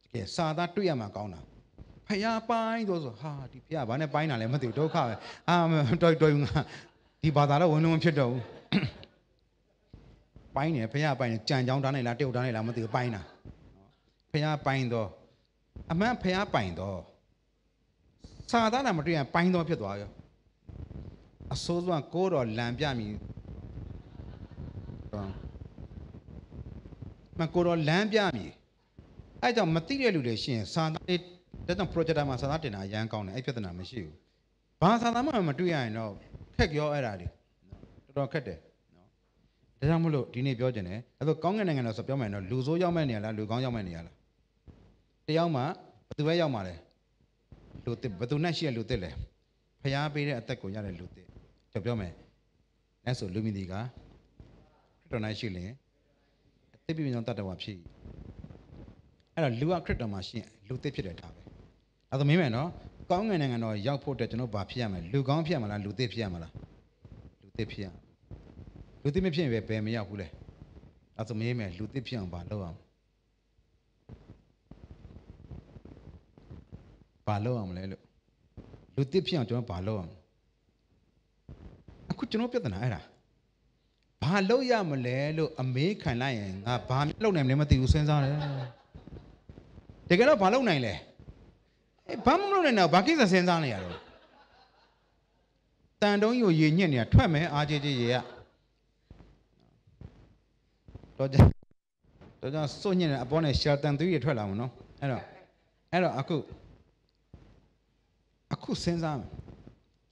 တကယ်စာသားတွေ့ရမှာကောင်းတာဖယားပိုင်းတော့ဆိုဟာဒီဖယားဘာနဲ့ပိုင်းတာလဲမသိဘူးဒုက္ခပဲအာတော်တော်ငါဒီဘာသာတော့ဝင်လုံးမဖြစ်တော့ဘူးပိုင်းနေဖယားပိုင်းနေကြံကြောင်းတားနေလားတယောက်တားနေလားမသိဘူးပိုင်းတာဖယားပိုင်းတော့အမှန်ဖယားပိုင်တော့စာသားတာမတွေ့ရင်ပိုင်းတော့ဖြစ်သွားရောအစိုးစွာကိုးတော်လံပြမိ မကိုတော့လမ်းပြမည်အဲကြောင့်မသိတဲ့လူတွေရှိရင်စာသားလေးဒါကြောင့် projector မှာစာသားတင်တာအရန်ကောင်းတယ်အဲ့ပြဿနာမရှိဘူးဘာစာသားမှမတွေ့ရရင်တော့ခက်ကြောအဲ့ဒါတွေတော်တော်ခက်တယ်နော်ဒါကြောင့်မလို့ဒီနေ့ပြောချင်တယ်အဲ့တော့ကောင်းကင်နိုင်ငံတော်ဆိုပြောမယ်နော်လူဆိုးရောက်မဲ့နေရလားလူကောင်းရောက်မဲ့နေရလားတယောက်မှဘယ်သူပဲရောက်မှာလဲလူတစ်ဘယ်သူနဲ့ရှိရလူတစ်လဲဖျားပေးတဲ့အသက်ကိုရတဲ့လူတစ်ကျွန်တော်ပြောမယ်အဲ့ဆိုလူမီဒီကခရစ်တော်၌ရှိလင်အ သိပညာတတ်တော်ဖြစ်အဲ့တော့လူကခရစ်တော်မှာရှိရင်လူတစ်ဖြစ်တယ်ဒါပဲအဲ့တော့မင်းမယ်နော်ကောင်းငင်နိုင်ငံတော်ရောက်ဖို့အတွက်ကျွန်တော်ဘာဖြစ်ရမလဲလူကောင်းဖြစ်ရမလားလူတစ်ဖြစ်ရမလားလူတစ်ဖြစ်ရလူတစ်မဖြစ်ရင်ပဲဘယ်မရောက်ဘူးလဲအဲ့တော့မင်းမယ်လူတစ်ဖြစ်အောင်ဘာလုပ်အောင်ဘာလုပ်အောင်မလဲလို့လူတစ်ဖြစ်အောင်ကျွန်တော်ဘာလုပ်အောင်အခုကျွန်တော်ပြဿနာအဲ့ဒါ ဘာလုပ်ရမလဲလို့အမေးခံလိုက်ရင်ငါဘာလုပ်နိုင်မလဲမသိဘူးစဉ်းစားတယ်တကယ်တော့ဘာလုပ်နိုင်လဲအေးဘာမှမလုပ်နိုင်တော့ဘာကိစ္စစဉ်းစားနေရတော့တန်တုံးယူရေညစ်နေတာထွက်မယ်အားကြီးကြီးရေကတော့ကြတော့ကြစွညစ်နေအပေါ်နဲ့ရှာတန်သွေးတွေထွက်လာမှာနော်အဲ့တော့အဲ့တော့အခုအခုစဉ်းစားမယ်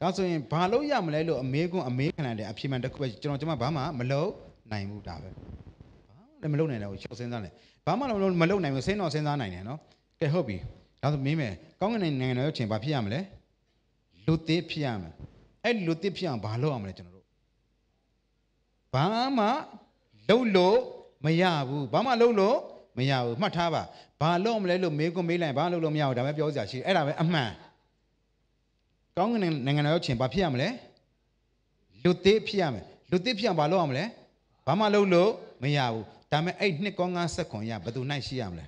ဒါဆိုရင်ဘာလို့ရမလဲလို့အမေကွန်းအမေခံလိုက်တယ်အဖြေမှန်တစ်ခုပဲကျွန်တော်ကျွန်မဘာမှမလုပ်နိုင်ဘူးဒါပဲဘာလည်းမလုပ်နိုင်တော့ရှော့စဉ်းစားတယ်ဘာမှလည်းမလုပ်နိုင်ဘူးစဉ်းတော့စဉ်းစားနိုင်တယ်နော်ကဲဟုတ်ပြီဒါဆိုမင်းမယ်ကောင်းကင်နိုင်ငံတော်ရဲ့ချိန်ဘာဖြစ်ရမလဲလူသေးဖြစ်ရမယ်အဲ့လူသေးဖြစ်အောင်ဘာလုပ်ရမလဲကျွန်တော်တို့ဘာမှလုပ်လို့မရဘူးဘာမှလုပ်လို့မရဘူးမှတ်ထားပါဘာလုပ်မလဲလို့မေးခွန်းမေးလိုက်ဘာလုပ်လို့မရဘူးဒါပဲပြောစရာရှိတယ်အဲ့ဒါပဲအမှန် ကောင်းကင်နိုင်ငံတော်ရောက်ချင်ဘာဖြစ်ရမလဲလူသေးဖြစ်ရမယ်လူသေးဖြစ်အောင်ဘာလုပ်ရမလဲဘာမှလုပ်လို့မရဘူးဒါပေမဲ့အဲ့နှစ်ကောင်းငါဆက်ခွန်ရဘယ်သူနိုင်ရှိရမလဲ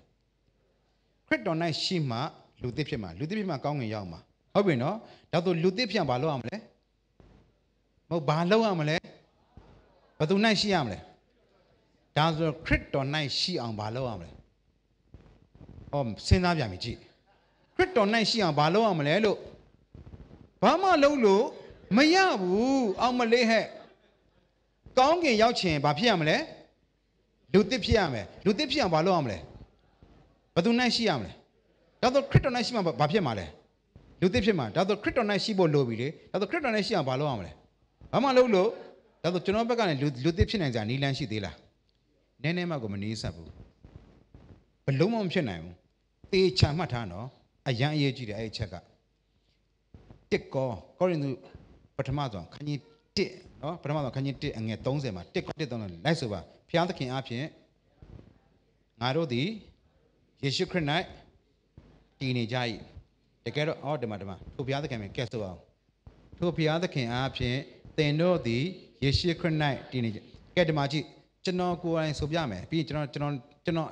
ခရစ်တော်နိုင်ရှိမှလူသေးဖြစ်မှာလူသေးဖြစ်မှာကောင်းကင်ရောက်မှာဟုတ်ပြီနော်ဒါဆိုလူသေးဖြစ်အောင်ဘာလုပ်ရမလဲမဟုတ်ဘာလုပ်ရမလဲဘယ်သူနိုင်ရှိရမလဲဒါဆိုခရစ်တော်နိုင်ရှိအောင်ဘာလုပ်ရမလဲဟောစဉ်းစားပြန်ပြီကြည့်ခရစ်တော်နိုင်ရှိအောင်ဘာလုပ်ရမလဲလို့ ဘာမှလုံးလို့မရဘူးအောင်မလေးဟဲ့ကောင်းကင်ရောက်ချင်ဘာဖြစ်ရမလဲလူသစ်ဖြစ်ရမယ်လူသစ်ဖြစ်အောင်ဘာလုပ်ရမလဲဘယ်သူနိုင်ရှိရမလဲဒါဆိုခရစ်တော်နိုင်ရှိမှဘာဖြစ်မှာလဲလူသစ်ဖြစ်မှာဒါဆိုခရစ်တော်နိုင်ရှိဖို့လိုပြီလေဒါဆိုခရစ်တော်နိုင်ရှိအောင်ဘာလုပ်ရမလဲဘာမှလုံးလို့ဒါဆိုကျွန်တော်ဘက်ကလည်းလူလူသစ်ဖြစ်နိုင်ကြနီးလန်းရှိသေးလားနည်းနည်းမှကိုမနီးဆက်ဘူးဘလုံးမမဖြစ်နိုင်ဘူးတေချာမှတ်ထားနော်အရန်အရေးကြီးတယ်အဲ့ဒီချက်က တစ်ကောကောရိန္သုပထမဆုံးခန်းကြီး1နော်ပထမဆုံးခန်းကြီး1အငယ်30မှာတစ်ကောတစ်သုံးလို့လိုက်ဆိုပါဖျားသခင်အဖျင်ငါတို့သည်ယေရှုခရစ်၌တည်နေကြ၏တကယ်တော့အော်ဒီမှာဒီမှာထိုဖျားသခင်ပဲကဲဆိုအောင်ထိုဖျားသခင်အဖျင်သင်တို့သည်ယေရှုခရစ်၌တည်နေကြကဲဒီမှာကြည့်ကျွန်တော်ကိုယ်တိုင်ဆိုပြမယ်ပြီးရင်ကျွန်တော်ကျွန်တော်ကျွန်တော်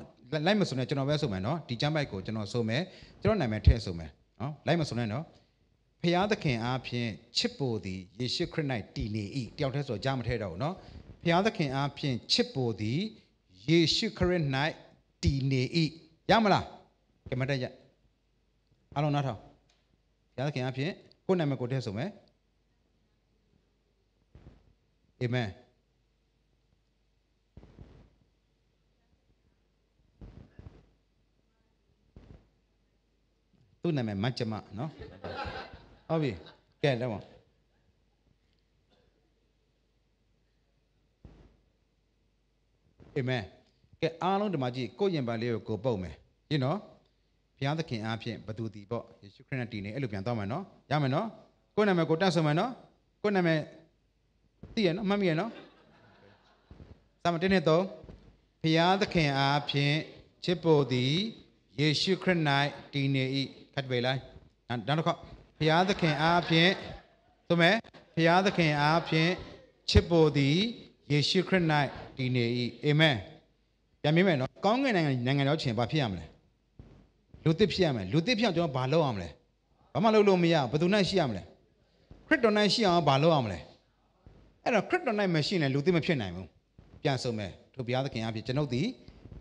လိုက်မဆိုနဲ့ကျွန်တော်ပဲဆိုမယ်နော်ဒီကျမ်းပိုက်ကိုကျွန်တော်ဆိုမယ်ကျွန်တော်နာမည်ထည့်ဆိုမယ်နော်လိုက်မဆိုနဲ့နော် ဖျားသခင်အားဖြင့်ချစ်ပိုသည်ယေရှုခရစ်၌တည်နေ၏တယောက်တည်းဆိုကြားမထဲတော့ဘူးเนาะဖျားသခင်အားဖြင့်ချစ်ပိုသည်ယေရှုခရစ်၌တည်နေ၏ရမလားကမ္မတက်ရအလုံးနားထောင်ဖျားသခင်အားဖြင့်ကိုယ်နာမည်ကိုယ်တည်းဆိုမယ်အာမင်သူ့နာမည်မတ်ကျမเนาะ ဟုတ်ပြီကဲတော့အာမင်ကဲအားလုံးဒီမှာကြည့်ကိုယ့်ရင်ပန်လေးကိုကိုပုတ်မယ်ကြည့်နော်ဘုရားသခင်အားဖြင့်ဘသူတည်ပေါ့ယေရှုခရစ်နဲ့တည်နေအဲ့လိုပြန်သွားမယ်နော်ရမယ်နော်ကိုယ့်နာမည်ကိုတတ်ဆုံးမယ်နော်ကိုယ့်နာမည်သိရနော်မှတ်မိရနော်စာမတင်းနဲ့တော့ဘုရားသခင်အားဖြင့်ချစ်ဖို့သည်ယေရှုခရစ်၌တည်နေ၏ခတ်ပေလိုက်နောက်တစ်ခါ ဖျားသခင်အားဖြင့်သို့မဲ့ဖျားသခင်အားဖြင့်ချစ်ပိုသည်ယေရှုခရစ်၌တည်နေ၏အာမင်ပြန်မြင်မယ်နော်ကောင်းကင်နိုင်ငံနိုင်ငံတော်ချင်းဘာဖြစ်ရမလဲလူသစ်ဖြစ်ရမယ်လူသစ်ဖြစ်အောင်ကျွန်တော်ဘာလုပ်ရမလဲဘာမှလုပ်လို့မရဘယ်သူနဲ့ရှိရမလဲခရစ်တော်နဲ့ရှိအောင်ဘာလုပ်ရမလဲအဲ့တော့ခရစ်တော်နဲ့မရှိရင်လူသစ်မဖြစ်နိုင်ဘူးပြန်ဆုံးမယ်ထိုဘုရားသခင်အားဖြင့်ကျွန်ုပ်သည်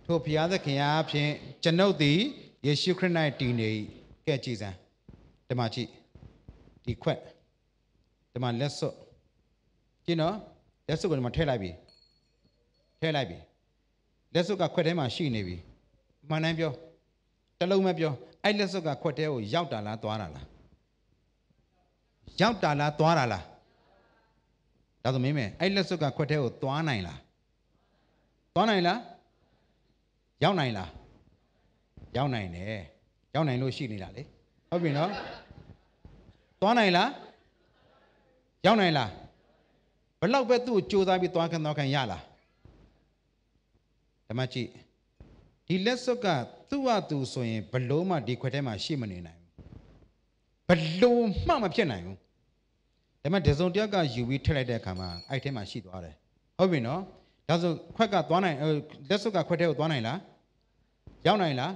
ထိုဘုရားသခင်အားဖြင့်ကျွန်ုပ်သည်ယေရှုခရစ်၌တည်နေ၏ကဲကြည်စမ်းဒီမှာကြည့် ဒီခွက်ဒီမှာလက်စွပ်ကြည့်နော်လက်စွပ်ကိုဒီမှာထည့်လိုက်ပြီထည့်လိုက်ပြီလက်စွပ်ကခွက်ထဲမှာရှိနေပြီအမှန်တမ်းပြောတစ်လုံးမပြောအဲ့လက်စွပ်ကခွက်ထဲကိုရောက်တာလားသွားတာလားရောက်တာလားသွားတာလားဒါဆိုမင်းမယ်အဲ့လက်စွပ်ကခွက်ထဲကိုသွားနိုင်လားသွားနိုင်လားရောက်နိုင်လားရောက်နိုင်တယ်ရောက်နိုင်လို့ရှိနေတာလေဟုတ်ပြီနော် သွားနိုင်လားရောက်နိုင်လားဘလောက်ပဲသူ့ကိုကြိုးစားပြီးသွားခံသွားခံရလားဓမ္မကြည့်ဒီလက်စွပ်ကသူ့ဟာသူဆိုရင်ဘလို့မှဒီခွက်ထဲမှာရှိမနေနိုင်ဘူးဘလို့မှမဖြစ်နိုင်ဘူးဒါပေမဲ့ဒီစုံတယောက်ကယူပြီးထည့်လိုက်တဲ့အခါမှာအဲ့ထဲမှာရှိသွားတယ်ဟုတ်ပြီနော်ဒါဆိုခွက်ကသွားနိုင်အဲလက်စွပ်ကခွက်ထဲကိုသွားနိုင်လားရောက်နိုင်လား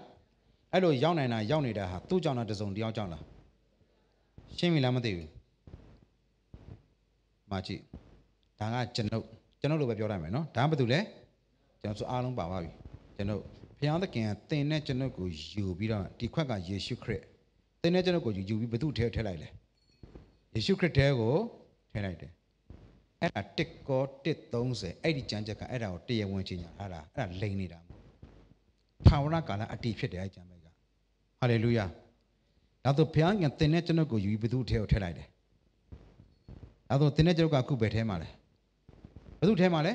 အဲ့လိုရောက်နိုင်တာရောက်နေတာဟာသူ့ကြောင့်လားဒီစုံတယောက်ကြောင့်လား ရှင်းပြီလားမသိဘူးမကြည့်ဒါကကျွန်ုပ်ကျွန်ုပ်လိုပဲပြောရမယ်နော်ဒါကဘာတူလဲကျွန်တော်ဆိုအားလုံးပါပါပြီကျွန်ုပ်ဘုရားသခင်ကသင်နဲ့ကျွန်ုပ်ကိုယူပြီးတော့ဒီခွက်ကယေရှုခရစ်သင်နဲ့ကျွန်ုပ်ကိုယူယူပြီးဘသူထဲထည့်လိုက်လဲယေရှုခရစ်ထဲကိုထည့်လိုက်တယ်အဲ့ဒါတစ်ကော130အဲ့ဒီကြံချက်ကအဲ့ဒါကိုတရားဝင်ချင်းညာထားတာအဲ့ဒါလိန်နေတာမဟုတ်ထာဝရကာလအတ္တိဖြစ်တယ်အဲ့ကြံဘက်ကဟာလေလုယာ ဒါဆိုဘုရားကသင်နဲ့ကျွန်ုပ်ကိုယူပြီးဘသူထဲကိုထည့်လိုက်တယ်ဒါဆိုသင်နဲ့ကျွန်ုပ်ကအခုပဲထဲမှာလဲဘသူထဲမှာလဲ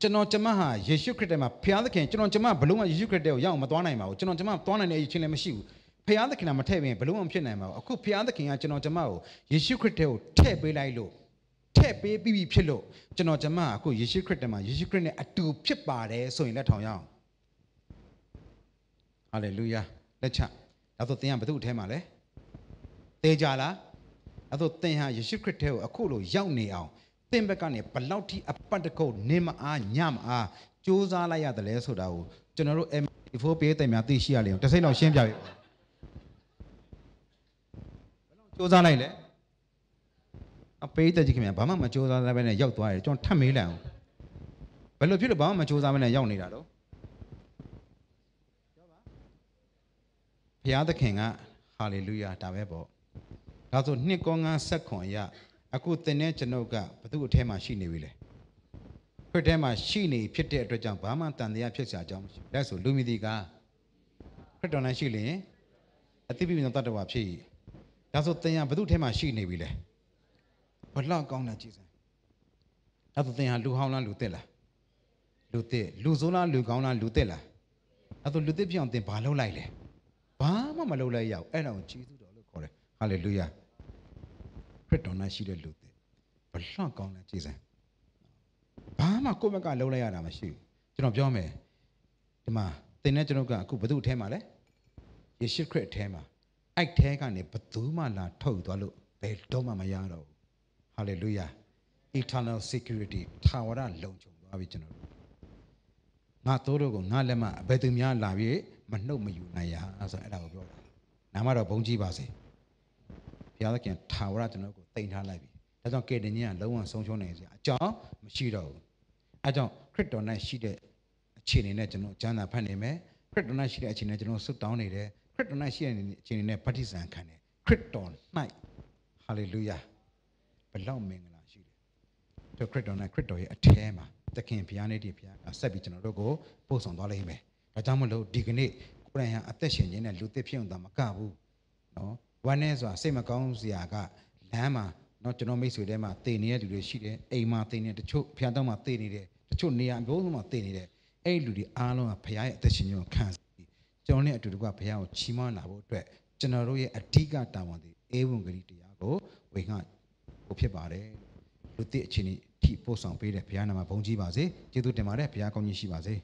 ကျွန်တော်ကျမဟာယေရှုခရစ်ထဲမှာဘုရားသခင်ကျွန်တော်ကျမဘလို့မှယေရှုခရစ်ထဲကိုရောက်အောင်မသွားနိုင်ပါဘူးကျွန်တော်ကျမသွားနိုင်တဲ့အချင်းလည်းမရှိဘူးဘုရားသခင်ကမထည့်ရင်ဘလို့မှမဖြစ်နိုင်ပါဘူးအခုဘုရားသခင်ကကျွန်တော်ကျမကိုယေရှုခရစ်ထဲကိုထည့်ပေးလိုက်လို့ထည့်ပေးပြီးပြီဖြစ်လို့ကျွန်တော်ကျမကအခုယေရှုခရစ်ထဲမှာယေရှုခရစ်နဲ့အတူဖြစ်ပါတယ်ဆိုရင်လက်ထောင်ရအောင်ဟာလေလုယာလက်ချ ဒါဆိုသင်ကဘသူ့အထဲမှာလဲတေကြလားအဲ့တော့သင်ဟာယေရှုခရစ်ထဲကိုအခုလိုရောက်နေအောင်သင်ဘက်ကနေဘလောက်ထိအပတ်တကုတ်နေမအားညမအားစူးစမ်းလိုက်ရတယ်လဲဆိုတာကိုကျွန်တော်တို့ M4 ပေးတဲ့များသိရှိရလေအောင်တစ်စိမ့်လောက်ရှင်းပြပေးပါဘယ်လောက်စူးစမ်းလိုက်လဲအပေးတဲ့ကြီးခင်ဗျာဘာမှမစူးစမ်းပဲနဲ့ရောက်သွားတယ်ကျွန်တော်ထပ်မေးလိုက်အောင်ဘယ်လိုဖြစ်လို့ဘာမှမစူးစမ်းပဲနဲ့ရောက်နေတာတော့ ဘုရားသခင်ကဟာလေလုယာဒါပဲပေါ့ဒါဆိုနှစ်ကောငန်းဆက်ခွန်အရအခုသင်တဲ့ကျွန်ုပ်ကဘသူ့အထဲမှာရှိနေပြီလေခရစ်ထဲမှာရှိနေဖြစ်တဲ့အတွက်ကြောင့်ဘာမှတန်တရားဖြစ်စရာအကြောင်းမရှိဘူးဒါဆိုလူမီဒီကခရစ်တော်နဲ့ရှိလျင်အသိပိပိသောတတ္တဝါဖြစ်၏ဒါဆိုသင်ကဘသူ့ထဲမှာရှိနေပြီလေဘလောက်ကောင်းတဲ့ကြည်စံဒါဆိုသင်ဟာလူဟောင်းလားလူသက်လားလူသက်လူဆိုးလားလူကောင်းလားလူသက်လားအဲ့ဆိုလူသက်ပြောင်းသင်ဘာလုပ်လိုက်လဲ ဘာမှမလုပ်လိုက်ရအောင်အဲ့ဒါကိုကျေးဇူးတော်လို့ခေါ်တယ်ဟာလေလုယာခရစ်တော်၌ရှိတဲ့လူတွေဘလောက်ကောင်းလဲကြည်စမ်းဘာမှကိုယ့်ဘက်ကလုံးလိုက်ရတာမရှိဘူးကျွန်တော်ပြောမယ်ဒီမှာသင်နဲ့ကျွန်တော်ကအခုဘသူ့အထဲမှာလဲယေရှုခရစ်အထဲမှာအဲ့ထဲကနေဘသူမှလာထုတ်သွားလို့ဘယ်တော့မှမရတော့ဘူးဟာလေလုယာ eternal security ထာဝရလုံခြုံသွားပြီကျွန်တော်တို့ငါတို့တို့ကိုငါလက်မဘယ်သူများလာပြီး မနှုတ်မယူနိုင်ရဆိုအဲ့ဒါကိုပြောတာနာမတော်ဘုန်းကြီးပါစေဘုရားသခင်ထာဝရကျွန်တော်ကိုတိမ်ထားလိုက်ပြီဒါကြောင့်ကေတင်ကြီးကလုံးဝဆုံးရှုံးနေစရာအကြောင်းမရှိတော့ဘူးအဲကြောင့်ခရစ်တော်၌ရှိတဲ့အခြေအနေနဲ့ကျွန်တော်ကျမ်းစာဖတ်နေမယ်ခရစ်တော်၌ရှိတဲ့အခြေအနေကျွန်တော်ဆုတောင်းနေတယ်ခရစ်တော်၌ရှိတဲ့အခြေအနေနဲ့ဗတ္တိဇံခံတယ်ခရစ်တော်၌ဟာလေလုယာဘလောက်မင်္ဂလာရှိတယ်တို့ခရစ်တော်၌ခရစ်တော်ရဲ့အထဲမှာသခင်ဘုရားနဲ့ဒီဘုရားကဆက်ပြီးကျွန်တော်တို့ကိုပို့ဆောင်သွားလိမ့်မယ် ဒါကြောင့်မလို့ဒီကနေ့ကိုယ်တိုင်ဟာအသက်ရှင်ခြင်းနဲ့လူသစ်ဖြစ်အောင်သာမကဘူးနော်ဝမ်းနဲ့ဆိုတာစိတ်မကောင်းစရာကလမ်းမှာနော်ကျွန်တော်မိတ်ဆွေထဲမှာတည်နေတဲ့လူတွေရှိတယ်အိမ်မှာတည်နေတချို့ဖျားတော့မှာတည်နေတယ်တချို့နေရာအမျိုးစုံမှာတည်နေတယ်အဲ့ဒီလူတွေအားလုံးကဘုရားရဲ့အသက်ရှင်ခြင်းကိုခံစားပြီးကျွန်တော်နဲ့အတူတကွဘုရားကိုချီးမွမ်းလာဖို့အတွက်ကျွန်တော်တို့ရဲ့အဓိကတာဝန်ဒီအေဝံဂေလိတရားကိုဝေငှဖို့ဖြစ်ပါတယ်လူသစ်အချင်းထိပို့ဆောင်ပေးတဲ့ဘုရားနာမဘုန်းကြီးပါစေကျေးဇူးတင်ပါတယ်ဘုရားကောင်းကြီးရှိပါစေ